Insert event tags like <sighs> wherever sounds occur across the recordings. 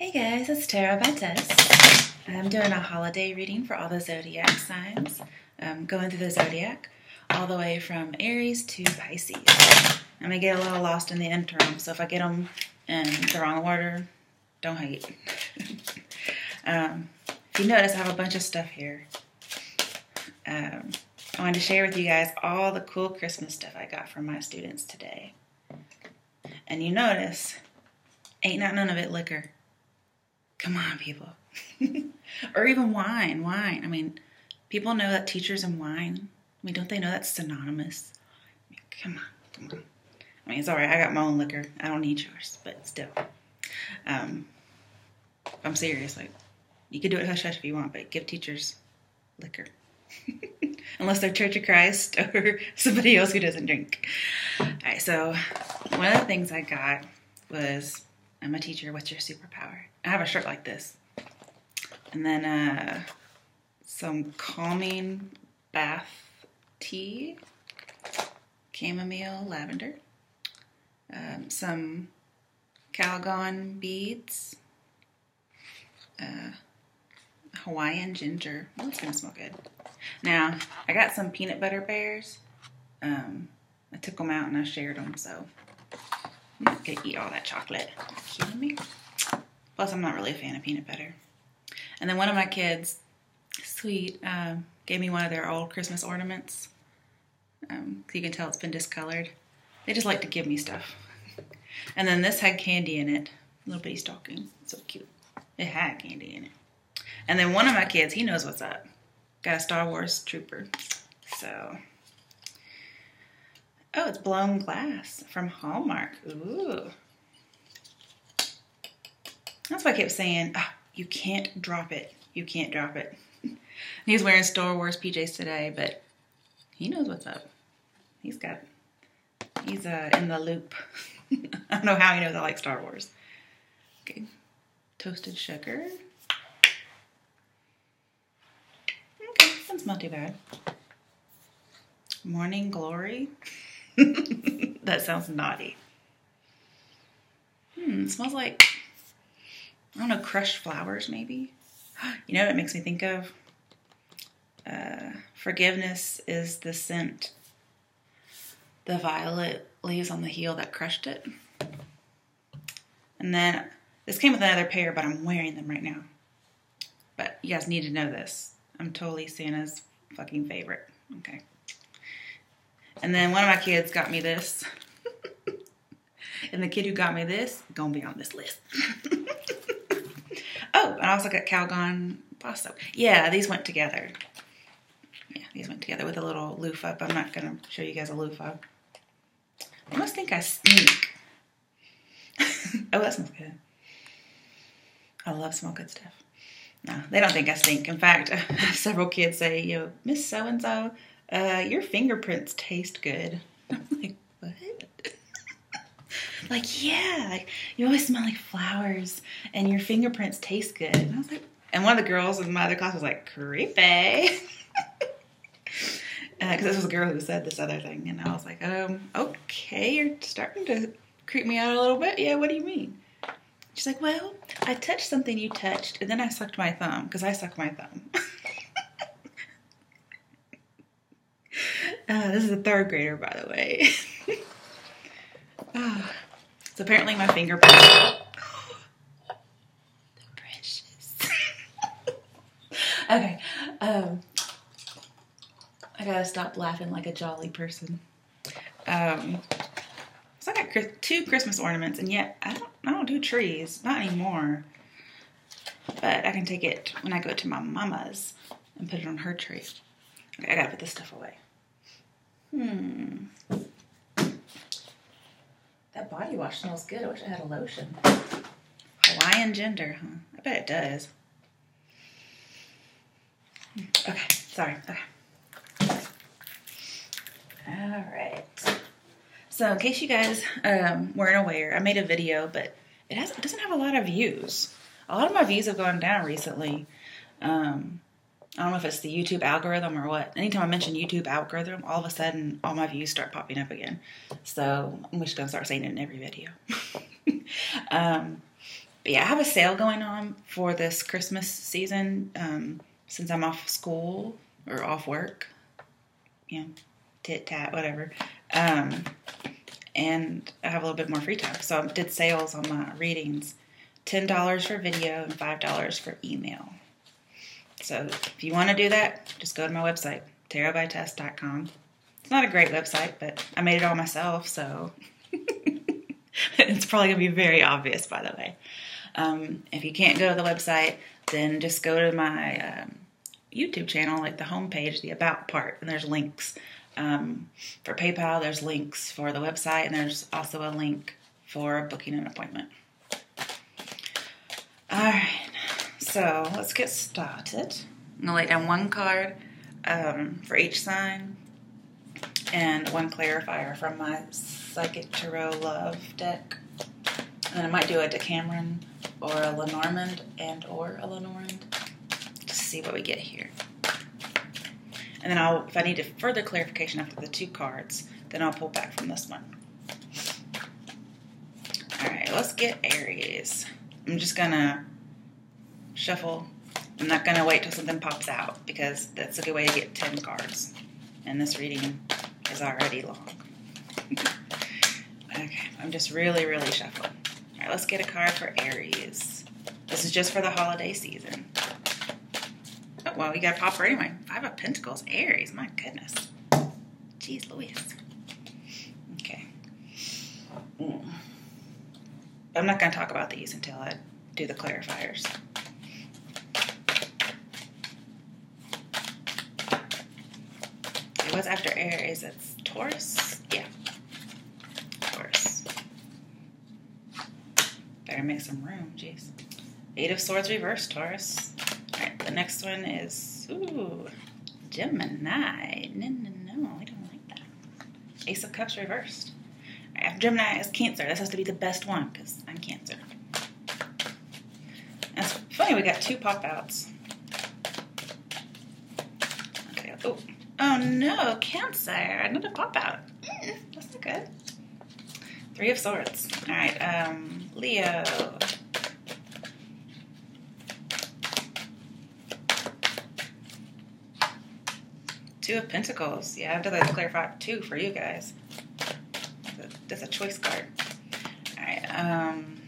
Hey guys, it's Tara by. I'm doing a holiday reading for all the zodiac signs, um, going through the zodiac all the way from Aries to Pisces. I'm gonna get a little lost in the interim, so if I get them in the wrong order, don't hate. <laughs> um, if you notice, I have a bunch of stuff here. Um, I wanted to share with you guys all the cool Christmas stuff I got from my students today. And you notice, ain't not none of it liquor. Come on, people. <laughs> or even wine, wine. I mean, people know that teachers and wine, I mean, don't they know that's synonymous? I mean, come on, come on. I mean, it's all right. I got my own liquor. I don't need yours, but still. Um, I'm serious. Like, you could do it hush hush if you want, but give teachers liquor. <laughs> Unless they're Church of Christ <laughs> or somebody else who doesn't drink. All right, so one of the things I got was I'm a teacher. What's your superpower? I have a shirt like this. And then uh, some calming bath tea, chamomile, lavender, um, some Calgon beads, uh, Hawaiian ginger. Oh, it's gonna smell good. Now, I got some peanut butter bears. Um, I took them out and I shared them, so I'm not gonna eat all that chocolate. Kidding me? Plus, I'm not really a fan of peanut butter. And then one of my kids, sweet, uh, gave me one of their old Christmas ornaments. Um, you can tell it's been discolored. They just like to give me stuff. And then this had candy in it. Little bitty stocking. So cute. It had candy in it. And then one of my kids, he knows what's up. Got a Star Wars trooper. So. Oh, it's blown glass from Hallmark. Ooh. That's why I kept saying, oh, you can't drop it. You can't drop it. <laughs> He's wearing Star Wars PJs today, but he knows what's up. He's got, he's uh, in the loop. <laughs> I don't know how he knows I like Star Wars. Okay, toasted sugar. Okay, that's not too bad. Morning glory. <laughs> that sounds naughty. Hmm, smells like, I don't know, crushed flowers maybe. <gasps> You know what it makes me think of? Uh, forgiveness is the scent the violet leaves on the heel that crushed it. And then this came with another pair, but I'm wearing them right now. But you guys need to know this. I'm totally Santa's fucking favorite. Okay. And then one of my kids got me this. <laughs> and the kid who got me this, gonna be on this list. <laughs> oh, and I also got Calgon pasta. Yeah, these went together. Yeah, these went together with a little loofah. But I'm not gonna show you guys a loofah. I must think I stink. <laughs> oh, that smells good. I love smell good stuff. No, they don't think I stink. In fact, <laughs> several kids say, "Yo, know, Miss So and So, your fingerprints taste good." <laughs> I'm like? Like, yeah, you always smell like flowers, and your fingerprints taste good. And I was like, and one of the girls in my other class was like, creepy. because <laughs> uh, this was a girl who said this other thing, and I was like, um, okay, you're starting to creep me out a little bit. Yeah, what do you mean? She's like, well, I touched something you touched, and then I sucked my thumb because I suck my thumb. <laughs> uh, this is a third grader, by the way. uh, <laughs> so apparently my fingerprint. <gasps> precious. <laughs> okay. Um, I gotta stop laughing like a jolly person. Um, so I got two Christmas ornaments, and yet I don't, I don't do trees, not anymore. But I can take it when I go to my mama's and put it on her tree. Okay, I gotta put this stuff away. Hmm. That body wash smells good. I wish I had a lotion. Hawaiian ginger, huh? I bet it does. Okay, sorry. Okay. All right. So in case you guys um, weren't aware, I made a video, but it has it doesn't have a lot of views. A lot of my views have gone down recently. Um, I don't know if it's the YouTube algorithm or what. Anytime I mention YouTube algorithm, all of a sudden all my views start popping up again. So I'm just gonna start saying it in every video. <laughs> um, but yeah, I have a sale going on for this Christmas season um, since I'm off school or off work. You know, tit tat, whatever. Um, and I have a little bit more free time. So I did sales on my readings $10 for video and $5 for email. So if you want to do that, just go to my website, tarotbytess.com. It's not a great website, but I made it all myself, so <laughs> it's probably going to be very obvious, by the way. Um, if you can't go to the website, then just go to my um, YouTube channel, like the homepage, the About part, and there's links. Um, for PayPal, there's links for the website, and there's also a link for booking an appointment. All right, so let's get started. I'm gonna lay down one card um, for each sign and one clarifier from my Psychic Tarot Love deck. And I might do a Decameron or a Lenormand and or a Lenormand to see what we get here. And then I'll, if I need further clarification after the two cards, then I'll pull back from this one. All right, let's get Aries. I'm just gonna shuffle. I'm not gonna wait till something pops out because that's a good way to get 10 cards. And this reading is already long. <laughs> okay, I'm just really, really shuffling. All right, let's get a card for Aries. This is just for the holiday season. Oh, well, we got a popper anyway. Five of Pentacles, Aries. My goodness. Jeez Louise. Okay. Mm. I'm not going to talk about these until I do the clarifiers. Was after Aries. It's Taurus. Yeah. Taurus. Better make some room. Jeez. Eight of Swords reversed, Taurus. All right, the next one is ooh, Gemini. No, no, no, we don't like that. Ace of Cups reversed. All right, Gemini is Cancer. This has to be the best one because I'm Cancer. That's funny. We got two pop outs. Okay. Oh, no, Cancer. Another pop out. Mm, that's not good. Three of Swords. All right. Um, Leo. Two of Pentacles. Yeah, done that clarify two for you guys. That's a choice card. All right. Um,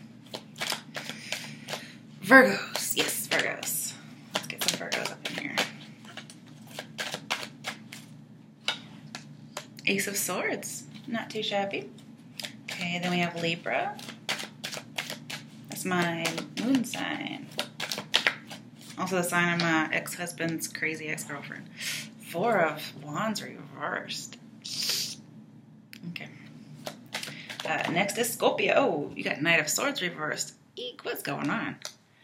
Virgos. Yes, Virgos. Let's get some Virgos up in here. Ace of Swords. Not too shabby. Okay, then we have Libra. That's my moon sign. Also the sign of my ex-husband's crazy ex-girlfriend. Four of Wands reversed. Okay. Uh, next is Scorpio. Oh, you got Knight of Swords reversed. Eek, what's going on?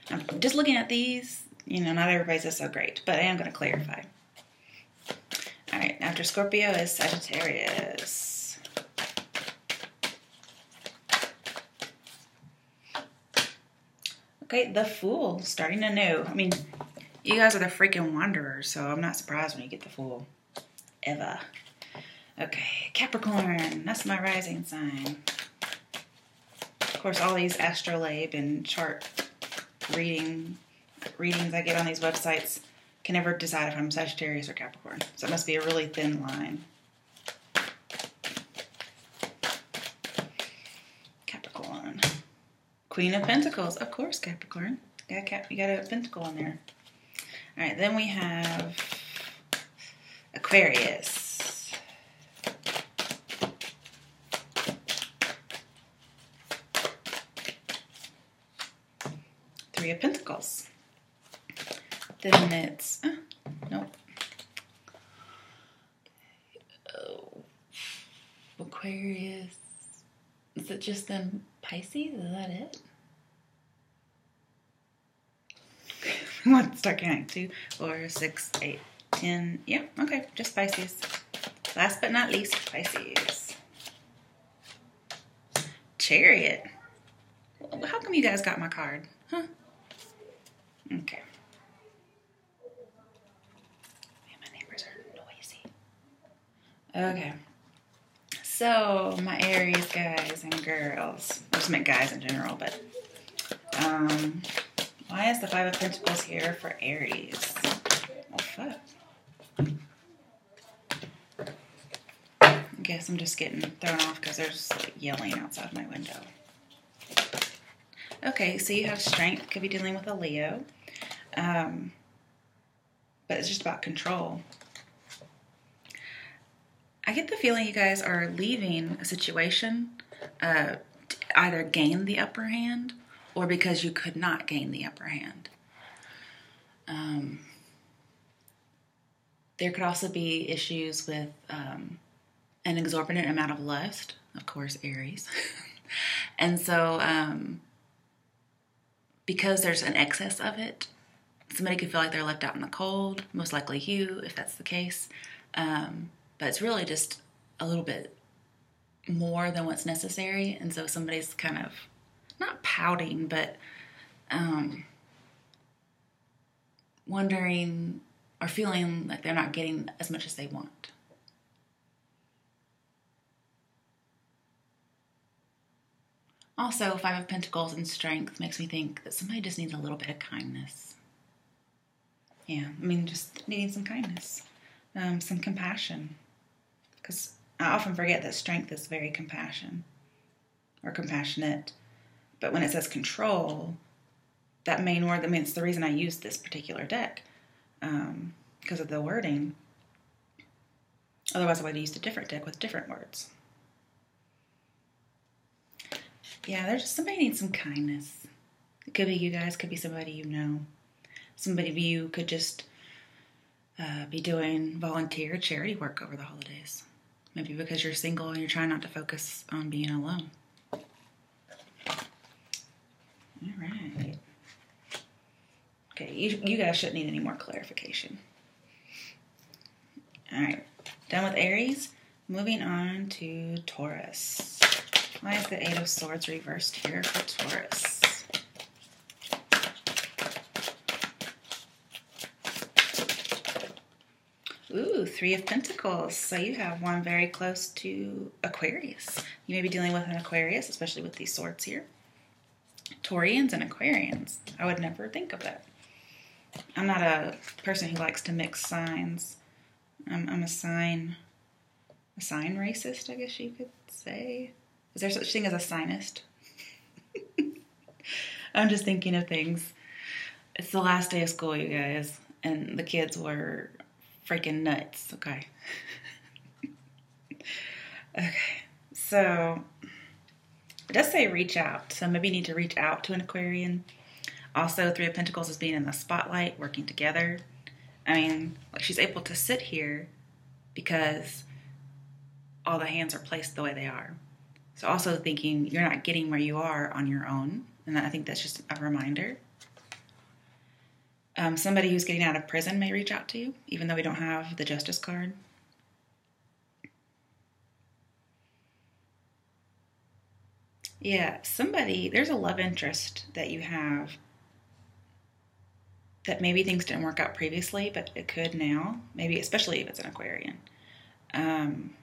I'm just looking at these. You know, not everybody's just so great, but I am going to clarify. All right, after Scorpio is Sagittarius. Okay, the Fool, starting anew. I mean, you guys are the freaking wanderers, so I'm not surprised when you get the Fool. Ever. Okay, Capricorn, that's my rising sign. Of course, all these astrolabe and chart reading readings I get on these websites can never decide if I'm Sagittarius or Capricorn. So it must be a really thin line. Capricorn. Queen of Pentacles. Of course, Capricorn. You got, Cap you got a pentacle in there. All right, then we have Aquarius. Three of Pentacles. Then it's, uh, nope. Oh, Aquarius. Is it just then Pisces? Is that it? <laughs> Counting. Two, four, six, eight, ten. Yep, yeah, okay, just Pisces. Last but not least, Pisces. Chariot. How come you guys got my card? Huh? Okay. Man, my neighbors are noisy. Okay. So, my Aries guys and girls. I just meant guys in general, but Um, why is the Five of Pentacles here for Aries? Oh, fuck. I guess I'm just getting thrown off because there's like yelling outside my window. Okay, so you have strength. Could be dealing with a Leo. Um, but it's just about control. I get the feeling you guys are leaving a situation uh, either gain the upper hand or because you could not gain the upper hand. Um, there could also be issues with um, an exorbitant amount of lust, of course, Aries. <laughs> and so, um, because there's an excess of it, somebody could feel like they're left out in the cold, most likely you, if that's the case. Um, but it's really just a little bit more than what's necessary. And so somebody's kind of not pouting, but um, wondering or feeling like they're not getting as much as they want. Also, Five of Pentacles and Strength makes me think that somebody just needs a little bit of kindness. Yeah, I mean, just needing some kindness, um, some compassion. Because I often forget that strength is very compassion or compassionate. But when it says control, that main word, I mean, it's the reason I used this particular deck um, because of the wording. Otherwise, I would have used a different deck with different words. Yeah, there's just somebody needs some kindness. It could be you guys, could be somebody you know. Somebody you could just uh, be doing volunteer charity work over the holidays. Maybe because you're single and you're trying not to focus on being alone. All right. Okay, you, you guys shouldn't need any more clarification. All right, done with Aries. Moving on to Taurus. Why is the Eight of Swords reversed here for Taurus? Ooh, Three of Pentacles. So you have one very close to Aquarius. You may be dealing with an Aquarius, especially with these swords here. Taurians and Aquarians. I would never think of that. I'm not a person who likes to mix signs. I'm, I'm a sign, a sign racist, I guess you could say. Is there such thing as a signist? <laughs> I'm just thinking of things. It's the last day of school, you guys, and the kids were freaking nuts. Okay. <laughs> okay. So it does say reach out. So maybe you need to reach out to an Aquarian. Also, Three of Pentacles is being in the spotlight, working together. I mean, like she's able to sit here because all the hands are placed the way they are. So also thinking you're not getting where you are on your own. And I think that's just a reminder. Um, somebody who's getting out of prison may reach out to you, even though we don't have the justice card. Yeah, somebody, there's a love interest that you have that maybe things didn't work out previously, but it could now. Maybe, especially if it's an Aquarian. Um,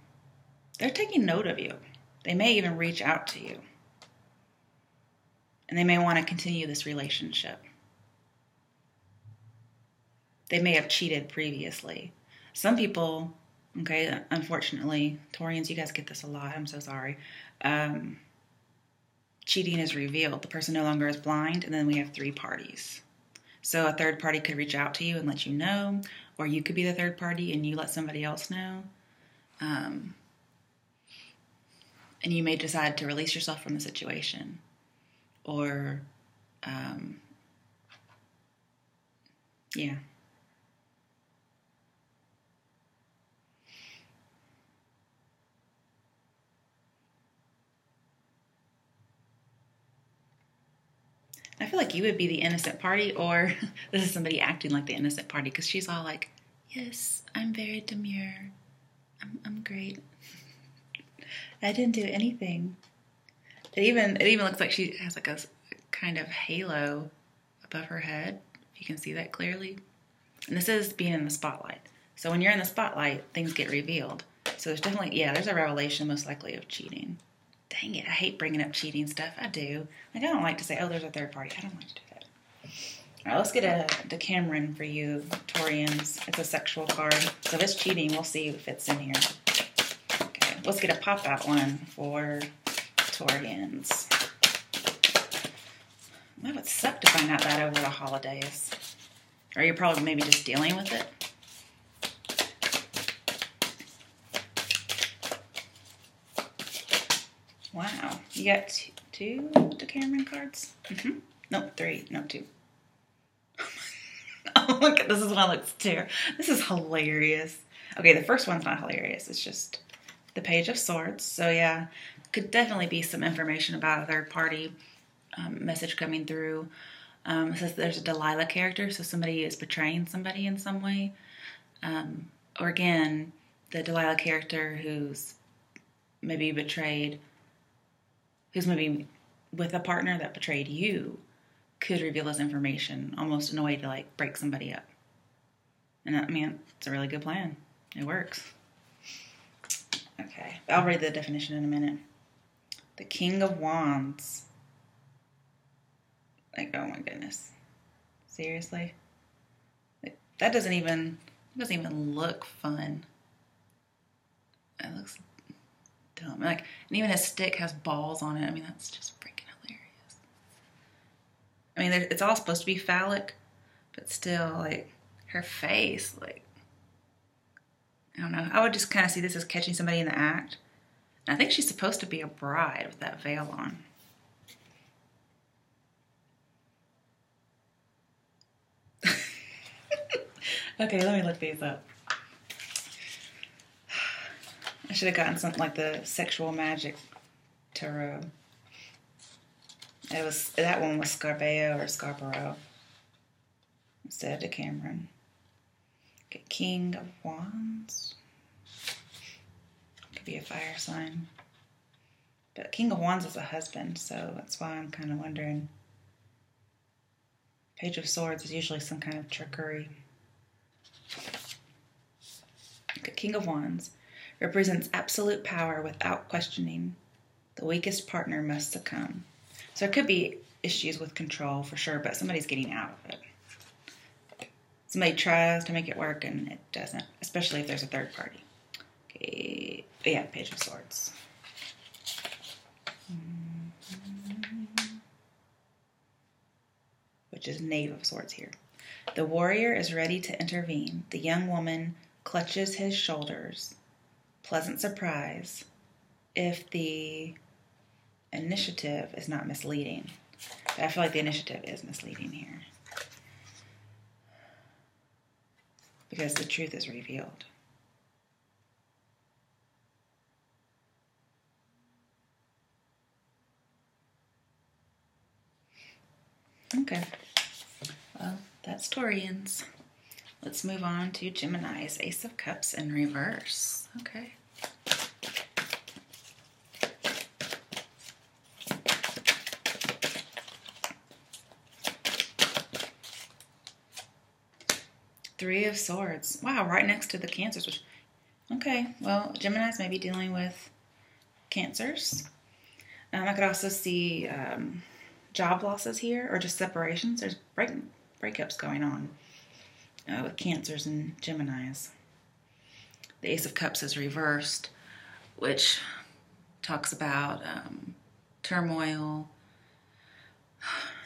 they're taking note of you. They may even reach out to you. And they may want to continue this relationship. They may have cheated previously. Some people, okay, unfortunately, Taurians, you guys get this a lot. I'm so sorry. Um, cheating is revealed. The person no longer is blind, and then we have three parties. So a third party could reach out to you and let you know, or you could be the third party and you let somebody else know. Um, and you may decide to release yourself from the situation, or um, yeah. I feel like you would be the innocent party, or <laughs> this is somebody acting like the innocent party because she's all like, "Yes, I'm very demure. I'm I'm great. <laughs> I didn't do anything." It even it even looks like she has like a kind of halo above her head. If you can see that clearly, and this is being in the spotlight. So when you're in the spotlight, things get revealed. So there's definitely yeah, there's a revelation most likely of cheating dang it, I hate bringing up cheating stuff. I do. Like, I don't like to say, oh, there's a third party. I don't like to do that. All right, let's get a Decameron for you, Taurians. It's a sexual card. So if it's cheating, we'll see if it's in here. Okay, let's get a pop-out one for Taurians. That would suck to find out that over the holidays. Or you're probably maybe just dealing with it. Wow. You got t- two Decameron cards? Mm-hmm. Nope, three. No, two. <laughs> oh my god, this is one looks too. This is hilarious. Okay, the first one's not hilarious. It's just the Page of Swords. So yeah, could definitely be some information about a third party um, message coming through. Um, it says there's a Delilah character, so somebody is betraying somebody in some way. Um, or again, the Delilah character who's maybe betrayed who's maybe with a partner that betrayed you could reveal this information almost in a way to like break somebody up. And I mean, it's a really good plan. It works. Okay, I'll read the definition in a minute. The King of Wands. Like, oh my goodness. Seriously? That doesn't even doesn't even look fun. It looks dumb. Like, and even his stick has balls on it. I mean, that's just freaking hilarious. I mean, it's all supposed to be phallic, but still, like, her face, like, I don't know. I would just kind of see this as catching somebody in the act. And I think she's supposed to be a bride with that veil on. <laughs> okay, let me look these up. I should have gotten something like the sexual magic tarot. It was that one was Scarabeo or Scarborough instead of Cameron. King of Wands. Could be a fire sign. But King of Wands is a husband, so that's why I'm kind of wondering. Page of Swords is usually some kind of trickery. King of Wands represents absolute power without questioning. The weakest partner must succumb. So it could be issues with control for sure, but somebody's getting out of it. Somebody tries to make it work and it doesn't, especially if there's a third party. Okay, yeah, Page of Swords. Mm-hmm. Which is Knave of Swords here. The warrior is ready to intervene. The young woman clutches his shoulders pleasant surprise if the initiative is not misleading. I feel like the initiative is misleading here. Because the truth is revealed. Okay. Well, that's Taurians. Let's move on to Gemini's Ace of Cups in reverse. Okay. Three of Swords. Wow, right next to the Cancers. Which, okay, well, Gemini's may be dealing with Cancers. Um, I could also see um, job losses here or just separations. There's break, breakups going on uh, with Cancers and Geminis. The Ace of Cups is reversed, which talks about um, turmoil,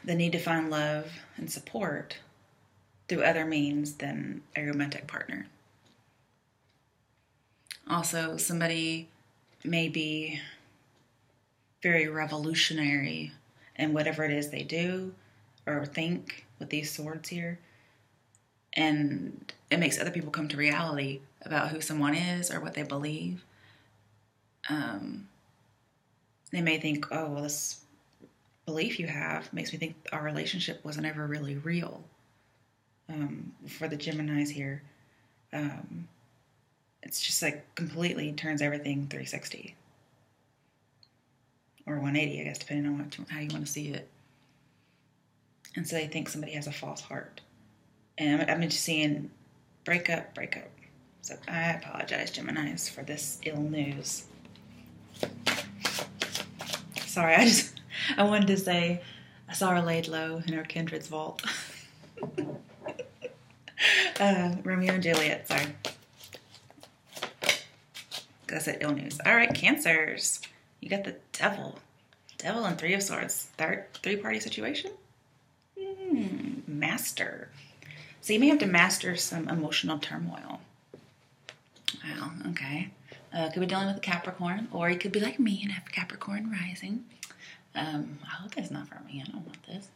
the need to find love and support through other means than a romantic partner. Also, somebody may be very revolutionary in whatever it is they do or think with these swords here and it makes other people come to reality about who someone is or what they believe. Um, they may think, oh, well, this belief you have makes me think our relationship wasn't ever really real. Um, for the Geminis here, um, it's just like completely turns everything 360 or 180, I guess, depending on what, how you want to see it. And so they think somebody has a false heart and I'm just seeing breakup, breakup. So I apologize, Geminis, for this ill news. Sorry, I just I wanted to say I saw her laid low in her kindred's vault. <laughs> uh, Romeo and Juliet. Sorry. That's it. Ill news. All right, cancers. You got the devil. Devil and three of swords. Third three party situation. Hmm, master. So you may have to master some emotional turmoil. Wow. Okay. Uh, could be dealing with a Capricorn, or you could be like me and have a Capricorn rising. Um, I hope it's not for me. I don't want this.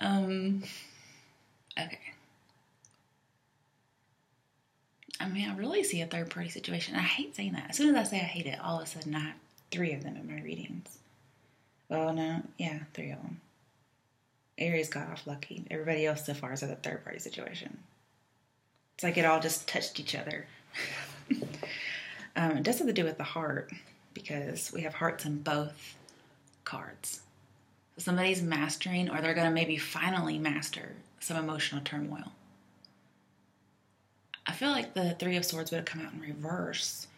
Um, okay. I mean, I really see a third party situation. I hate saying that. As soon as I say I hate it, all of a sudden I have three of them in my readings. Well, no, yeah, three of them. Aries got off lucky. Everybody else so far is at a third party situation. It's like it all just touched each other. <laughs> um, it does have to do with the heart because we have hearts in both cards. So somebody's mastering, or they're going to maybe finally master some emotional turmoil. I feel like the Three of Swords would have come out in reverse.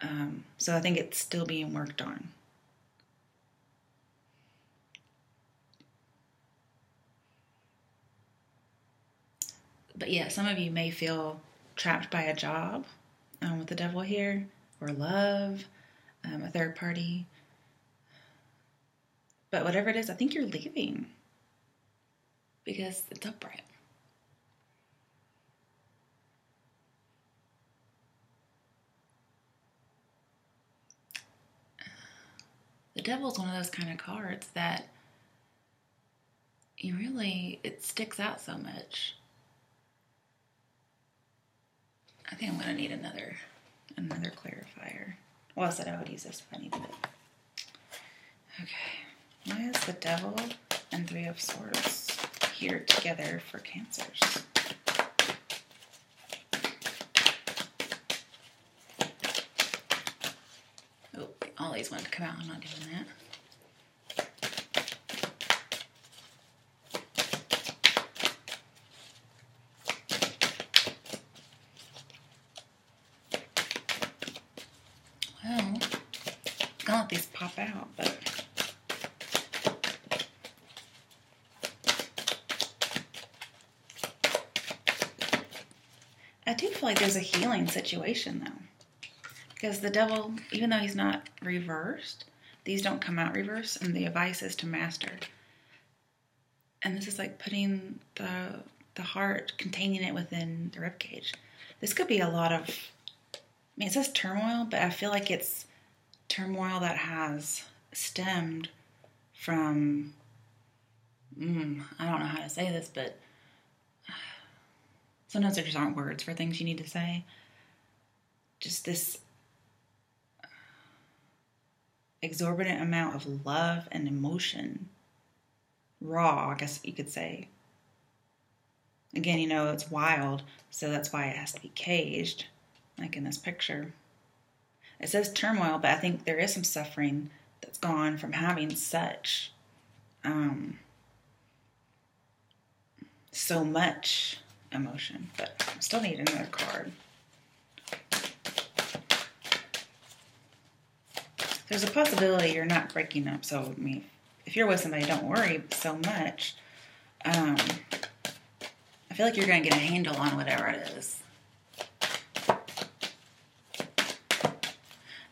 Um, so I think it's still being worked on. But yeah, some of you may feel trapped by a job um, with the devil here, or love, um, a third party. But whatever it is, I think you're leaving because it's upright. The devil's one of those kind of cards that you really, it sticks out so much. I think I'm gonna need another another clarifier. Well, I said I would use this if I needed it. Okay, why is the devil and three of swords here together for cancers? Oh, all these want to come out. I'm not doing that. Well, gonna out, but I do feel like there's a healing situation though. Because the devil, even though he's not reversed, these don't come out reversed, and the advice is to master. And this is like putting the the heart, containing it within the rib cage. This could be a lot of I mean, it says turmoil, but I feel like it's turmoil that has stemmed from. Mm, I don't know how to say this, but <sighs> sometimes there just aren't words for things you need to say. Just this exorbitant amount of love and emotion, raw, I guess you could say. Again, you know, it's wild, so that's why it has to be caged like in this picture. It says turmoil, but I think there is some suffering that's gone from having such um, so much emotion. But I still need another card. There's a possibility you're not breaking up. So, I mean, if you're with somebody, don't worry so much. Um, I feel like you're going to get a handle on whatever it is.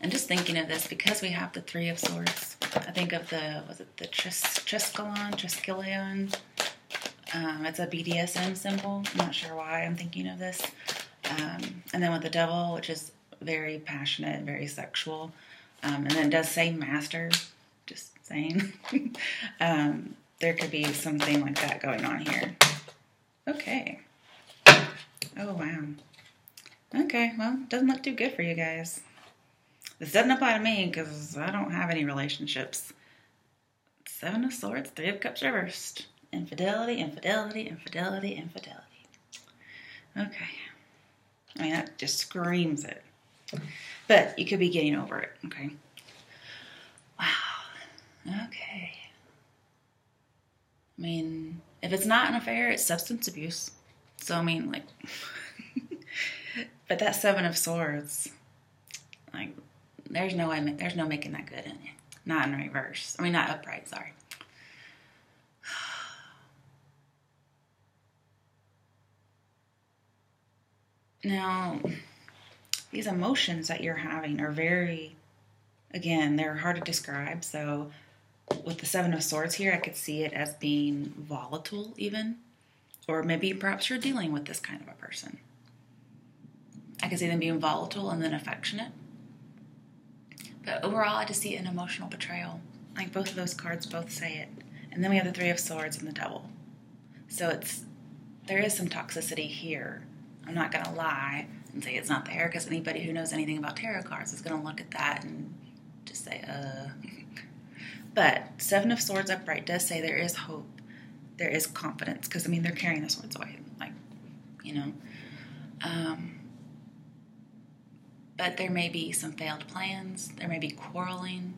And just thinking of this, because we have the Three of Swords, I think of the, was it the Tris, Triskelion, Triskelion? Um, it's a BDSM symbol. I'm not sure why I'm thinking of this. Um, and then with the Devil, which is very passionate, very sexual. Um, and then does say master, just saying. <laughs> um, there could be something like that going on here. Okay. Oh, wow. Okay, well, doesn't look too good for you guys. This doesn't apply to me because I don't have any relationships. Seven of Swords, Three of Cups reversed. Infidelity, infidelity, infidelity, infidelity. Okay. I mean, that just screams it. But you could be getting over it, okay? Wow. Okay. I mean, if it's not an affair, it's substance abuse. So, I mean, like, <laughs> but that Seven of Swords, like, there's no way, there's no making that good in it. not in reverse. I mean, not upright, sorry. <sighs> Now, these emotions that you're having are very, again, they're hard to describe. So, with the Seven of Swords here, I could see it as being volatile, even. Or maybe perhaps you're dealing with this kind of a person. I could see them being volatile and then affectionate. But overall, I just see an emotional betrayal. Like both of those cards both say it. And then we have the Three of Swords and the Devil. So it's there is some toxicity here. I'm not going to lie and say it's not there because anybody who knows anything about tarot cards is going to look at that and just say, uh. But Seven of Swords upright does say there is hope, there is confidence because I mean they're carrying the swords away, like you know. Um, but there may be some failed plans. There may be quarreling.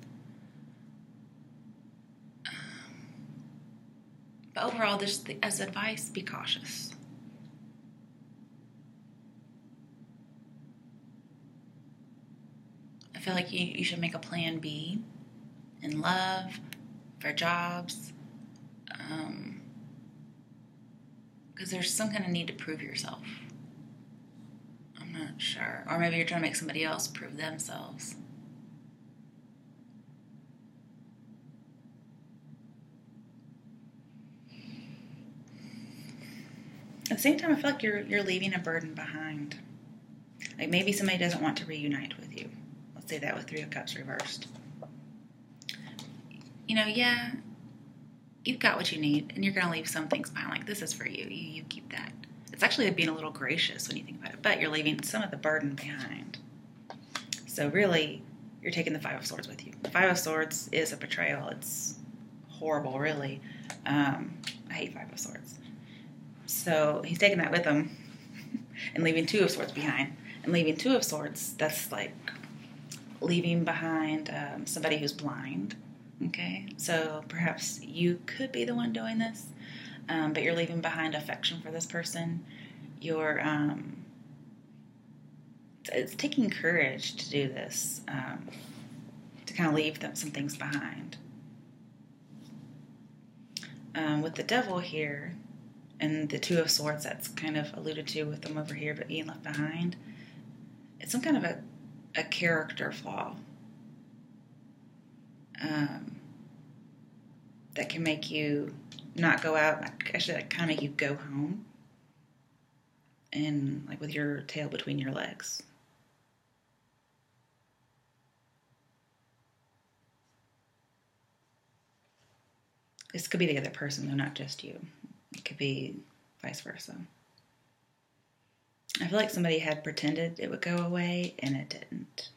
But overall, just as advice, be cautious. I feel like you, you should make a plan B in love, for jobs, because um, there's some kind of need to prove yourself. Not sure. Or maybe you're trying to make somebody else prove themselves. At the same time, I feel like you're you're leaving a burden behind. Like maybe somebody doesn't want to reunite with you. Let's say that with Three of Cups reversed. You know, yeah, you've got what you need, and you're going to leave some things behind. Like this is for you. You you keep that. It's actually being a little gracious when you think about it, but you're leaving some of the burden behind. So really, you're taking the Five of Swords with you. The Five of Swords is a betrayal. It's horrible, really. Um, I hate Five of Swords. So he's taking that with him <laughs> and leaving Two of Swords behind. And leaving Two of Swords, that's like leaving behind um, somebody who's blind. Okay, so perhaps you could be the one doing this, um, but you're leaving behind affection for this person. You're um, it's taking courage to do this, um, to kind of leave them, some things behind. Um, with the devil here, and the two of swords that's kind of alluded to with them over here, but being left behind, it's some kind of a, a character flaw um, that can make you not go out. Actually, that kind of make you go home and like with your tail between your legs. This could be the other person, though, not just you. It could be vice versa. I feel like somebody had pretended it would go away and it didn't.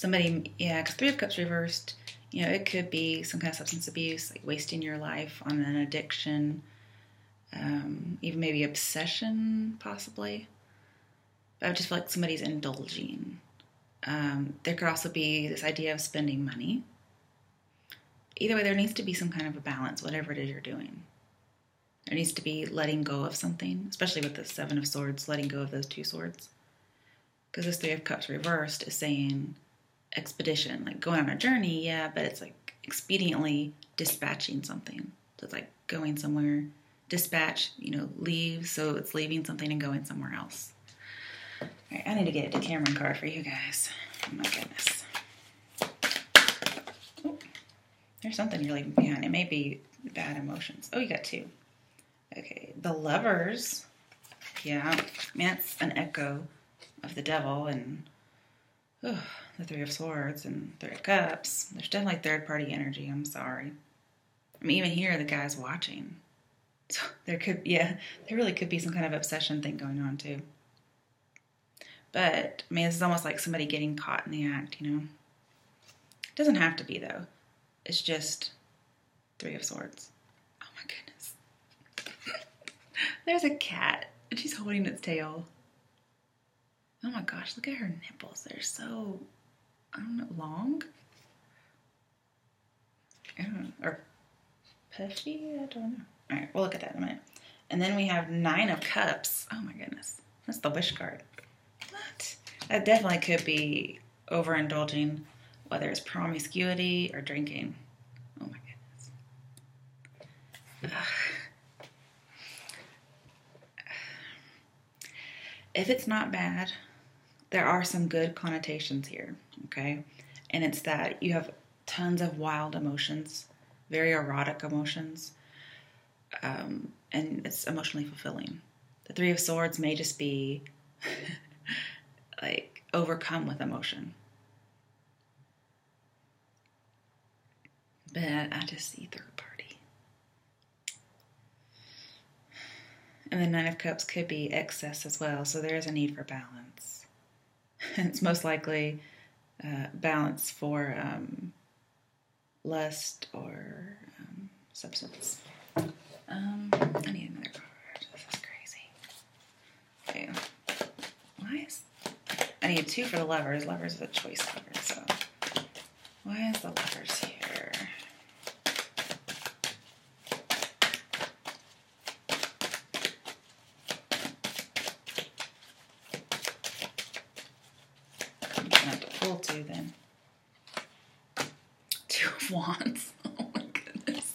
Somebody, yeah, because Three of Cups reversed, you know, it could be some kind of substance abuse, like wasting your life on an addiction, um, even maybe obsession, possibly. But I just feel like somebody's indulging um, there could also be this idea of spending money. Either way, there needs to be some kind of a balance, whatever it is you're doing. There needs to be letting go of something, especially with the Seven of Swords, letting go of those two swords. Because this Three of Cups reversed is saying expedition, like going on a journey, yeah, but it's like expediently dispatching something. So it's like going somewhere, dispatch, you know, leave, so it's leaving something and going somewhere else. Right, I need to get a Decameron card for you guys. Oh my goodness. Oh, there's something you're leaving behind. It may be bad emotions. Oh, you got two. Okay, the lovers. Yeah, I mean, that's an echo of the devil and <sighs> the Three of Swords and Three of Cups. There's definitely third party energy. I'm sorry. I mean, even here, the guy's watching. <laughs> So there could, yeah, there really could be some kind of obsession thing going on too. But I mean, this is almost like somebody getting caught in the act, you know? It doesn't have to be, though. It's just Three of Swords. Oh my goodness. <laughs> There's a cat, and she's holding its tail. Oh my gosh, look at her nipples. They're so, I don't know, long? I don't know. Or puffy? I don't know. All right, we'll look at that in a minute. And then we have Nine of Cups. Oh my goodness. That's the wish card. What? That definitely could be overindulging, whether it's promiscuity or drinking. Oh my goodness. Ugh. <sighs> If it's not bad, there are some good connotations here, okay? And it's that you have tons of wild emotions, very erotic emotions, um, and it's emotionally fulfilling. The Three of Swords may just be <laughs> like overcome with emotion. But I just see third party. And the Nine of Cups could be excess as well, so there is a need for balance. <laughs> it's most likely uh, balance for um, lust or um, substance. Um, I need another card. This is crazy. Okay. Why is I need two for the lovers. Lovers is a choice card, so why is the lovers here? I'm gonna have to pull two then. Two of Wands. Oh my goodness.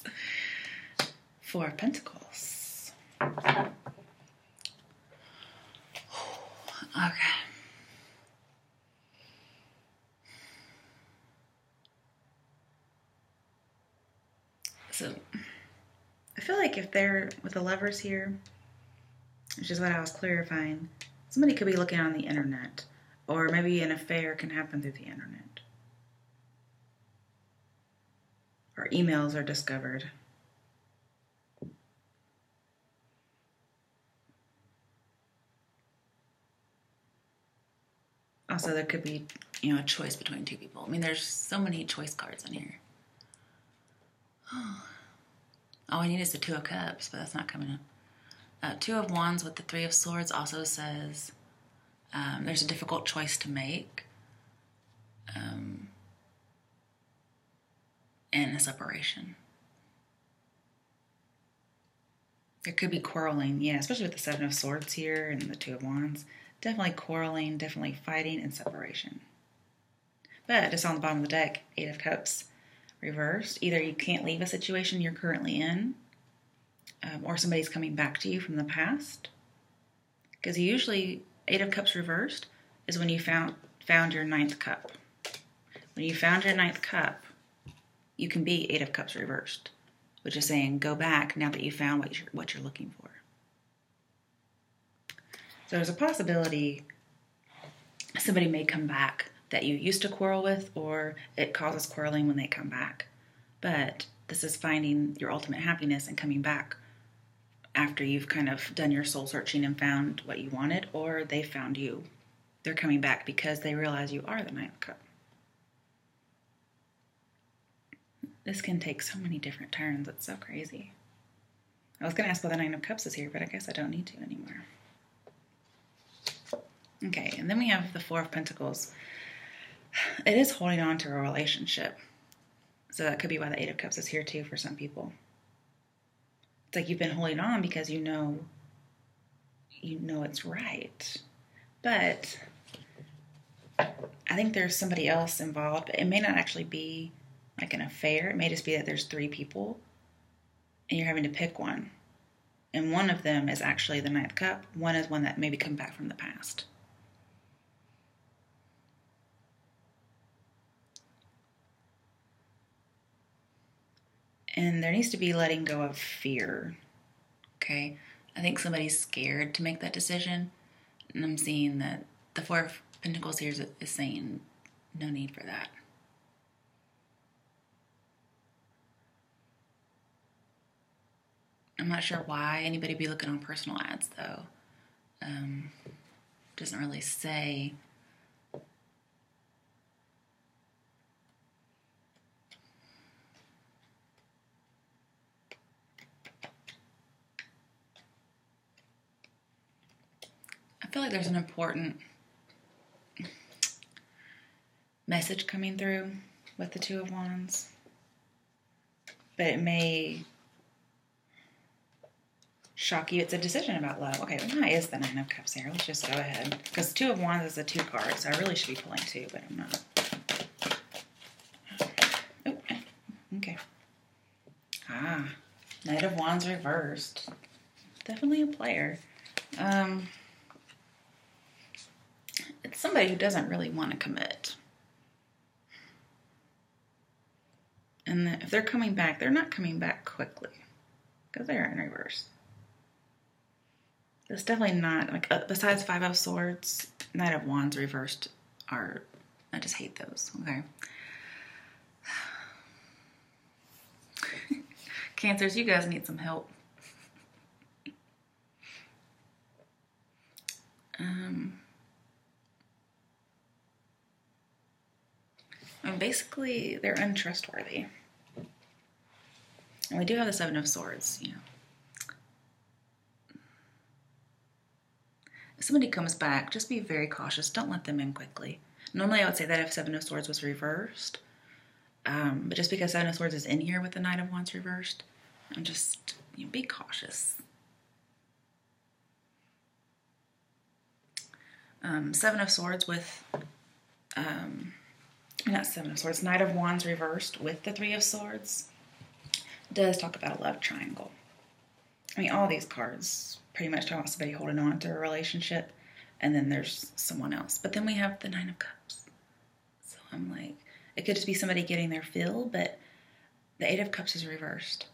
Four of Pentacles. Okay. So I they're with the lovers here, which is what I was clarifying, somebody could be looking on the internet, or maybe an affair can happen through the internet, or emails are discovered. Also, there could be, you know, a choice between two people. I mean, there's so many choice cards in here. <gasps> Oh. All we need is the Two of Cups, but that's not coming up. Uh, two of Wands with the Three of Swords also says um, there's a difficult choice to make. Um, and a separation. There could be quarreling, yeah, especially with the Seven of Swords here and the Two of Wands. Definitely quarreling, definitely fighting and separation. But just on the bottom of the deck, Eight of Cups reversed. Either you can't leave a situation you're currently in, um, or somebody's coming back to you from the past. Because usually, Eight of Cups reversed is when you found found your ninth cup. When you found your ninth cup, you can be Eight of Cups reversed, which is saying go back now that you found what you're, what you're looking for. So there's a possibility somebody may come back that you used to quarrel with, or it causes quarreling when they come back. But this is finding your ultimate happiness and coming back after you've kind of done your soul searching and found what you wanted, or they found you. They're coming back because they realize you are the ninth cup. This can take so many different turns. It's so crazy. I was going to ask why the Nine of Cups is here, but I guess I don't need to anymore. Okay, and then we have the Four of Pentacles. It is holding on to a relationship. So that could be why the Eight of Cups is here too for some people. It's like you've been holding on because you know you know it's right. But I think there's somebody else involved, but it may not actually be like an affair. It may just be that there's three people and you're having to pick one. And one of them is actually the ninth cup. One is one that maybe come back from the past. And there needs to be letting go of fear. Okay? I think somebody's scared to make that decision. And I'm seeing that the Four of Pentacles here is, is saying no need for that. I'm not sure why anybody be looking on personal ads though. Um, doesn't really say. Feel like there's an important message coming through with the Two of Wands, but it may shock you. It's a decision about love. Okay, that is the Nine of Cups here. Let's just go ahead. Because Two of Wands is a two card, so I really should be pulling two, but I'm not. Oh, okay. Ah, Knight of Wands reversed. Definitely a player. Um, somebody who doesn't really want to commit. And if they're coming back, they're not coming back quickly because they're in reverse. It's definitely not like uh, besides Five of Swords, Knight of Wands reversed are. I just hate those. Okay. <sighs> Cancers, you guys need some help. Um, and basically, they're untrustworthy. And we do have the Seven of Swords, you know. If somebody comes back, just be very cautious. Don't let them in quickly. Normally, I would say that if Seven of Swords was reversed, um, but just because Seven of Swords is in here with the Knight of Wands reversed, I'm just you know, be cautious. Um, Seven of Swords with, um, not Seven of Swords, Knight of Wands reversed with the Three of Swords does talk about a love triangle. I mean, all these cards pretty much talk about somebody holding on to a relationship, and then there's someone else. But then we have the Nine of Cups. So I'm like, it could just be somebody getting their fill, but the Eight of Cups is reversed,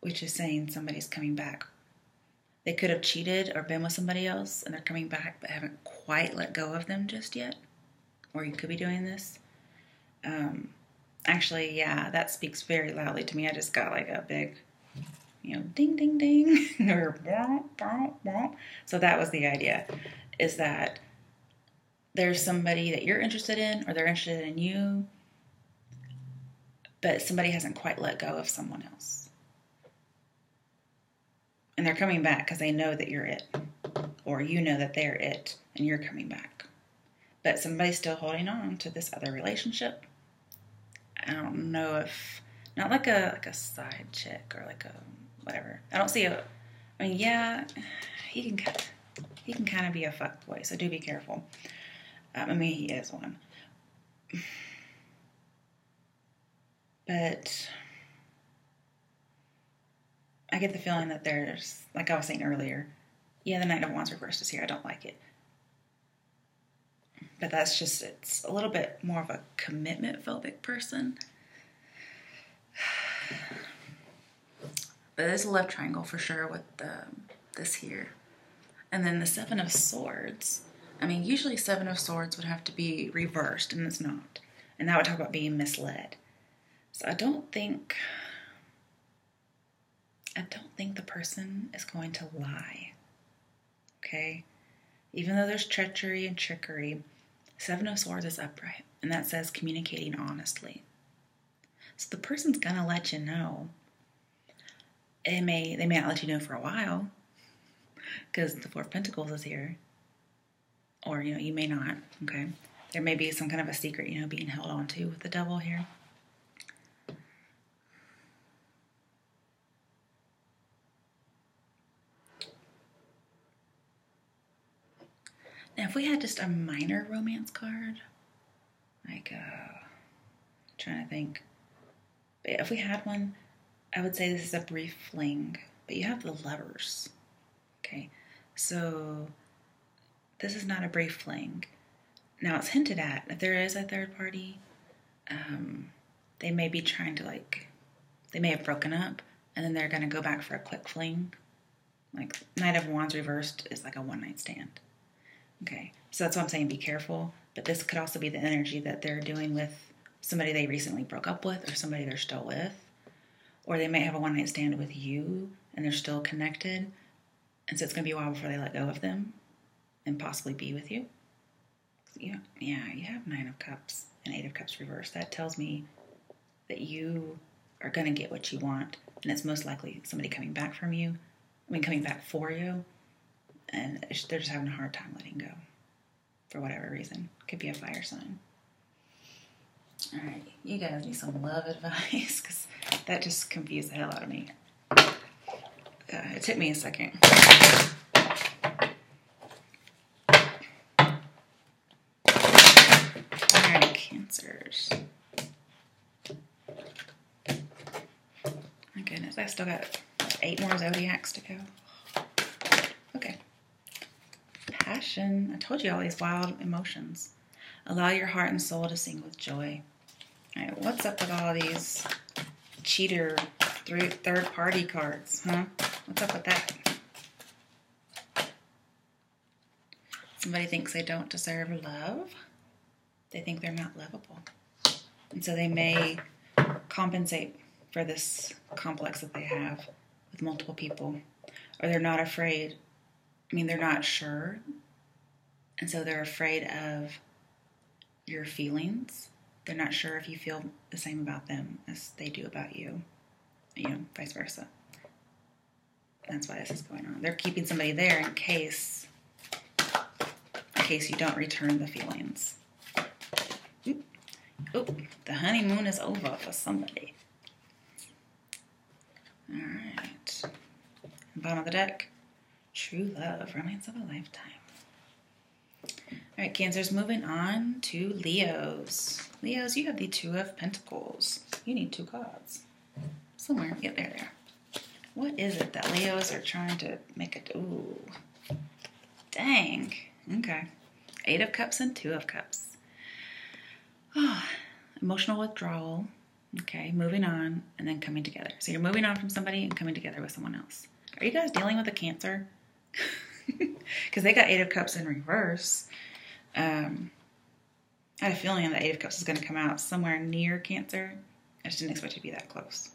which is saying somebody's coming back. They could have cheated or been with somebody else, and they're coming back, but haven't quite let go of them just yet. Or you could be doing this. Um, actually, yeah, that speaks very loudly to me. I just got like a big, you know, ding, ding, ding, <laughs> or. So that was the idea, is that there's somebody that you're interested in, or they're interested in you, but somebody hasn't quite let go of someone else. And they're coming back because they know that you're it, or you know that they're it, and you're coming back. But somebody's still holding on to this other relationship I don't know if not like a like a side chick or like a whatever. I don't see a. I mean, yeah, he can kind he can kind of be a fuck boy, so do be careful. Um, I mean, he is one, but I get the feeling that there's, like I was saying earlier, yeah, the Knight of Wands reversed is here. I don't like it but that's just it's a little bit more of a commitment phobic person. <sighs> But there's a love triangle for sure with the, this here. And then the Seven of Swords. I mean, usually Seven of Swords would have to be reversed, and it's not. And that would talk about being misled. So I don't think I don't think the person is going to lie. Okay? Even though there's treachery and trickery, Seven oh of Swords is upright, and that says communicating honestly. So the person's gonna let you know. It may they may not let you know for a while, because the Four of Pentacles is here. Or you know you may not. Okay, there may be some kind of a secret you know being held on to with the Devil here. Now, if we had just a minor romance card, like, uh, trying to think, but if we had one, I would say this is a brief fling, but you have the lovers. Okay, so this is not a brief fling. Now, it's hinted at if there is a third party, um, they may be trying to, like, they may have broken up and then they're going to go back for a quick fling. Like, Knight of Wands reversed is like a one night stand. Okay, so that's why I'm saying be careful. But this could also be the energy that they're doing with somebody they recently broke up with or somebody they're still with. Or they may have a one night stand with you and they're still connected. And so it's going to be a while before they let go of them and possibly be with you. Yeah, yeah, you have Nine of Cups and Eight of Cups reversed. That tells me that you are going to get what you want. And it's most likely somebody coming back from you. I mean, coming back for you and they're just having a hard time letting go for whatever reason. Could be a fire sign. All right, you guys need some love <laughs> advice because that just confused the hell out of me. Uh, it took me a second. Alright, cancers. My goodness, I still got eight more zodiacs to go. Okay. Passion. I told you all these wild emotions. Allow your heart and soul to sing with joy. All right, what's up with all these cheater third party cards, huh? What's up with that? Somebody thinks they don't deserve love. They think they're not lovable. And so they may compensate for this complex that they have with multiple people. Or they're not afraid. I mean, they're not sure. And so they're afraid of your feelings. They're not sure if you feel the same about them as they do about you. You know, vice versa. That's why this is going on. They're keeping somebody there in case in case you don't return the feelings. Oop. Oop. The honeymoon is over for somebody. All right. Bottom of the deck. True love, romance of a lifetime. All right, Cancers, moving on to Leos. Leos, you have the Two of Pentacles. You need two cards. Somewhere. Yeah, there, there. What is it that Leos are trying to make it? Ooh. Dang. Okay. Eight of Cups and Two of Cups. Oh, emotional withdrawal. Okay, moving on and then coming together. So you're moving on from somebody and coming together with someone else. Are you guys dealing with a Cancer? <laughs> <laughs> Because they got Eight of Cups in reverse. Um, I had a feeling that Eight of Cups is going to come out somewhere near Cancer. I just didn't expect it to be that close.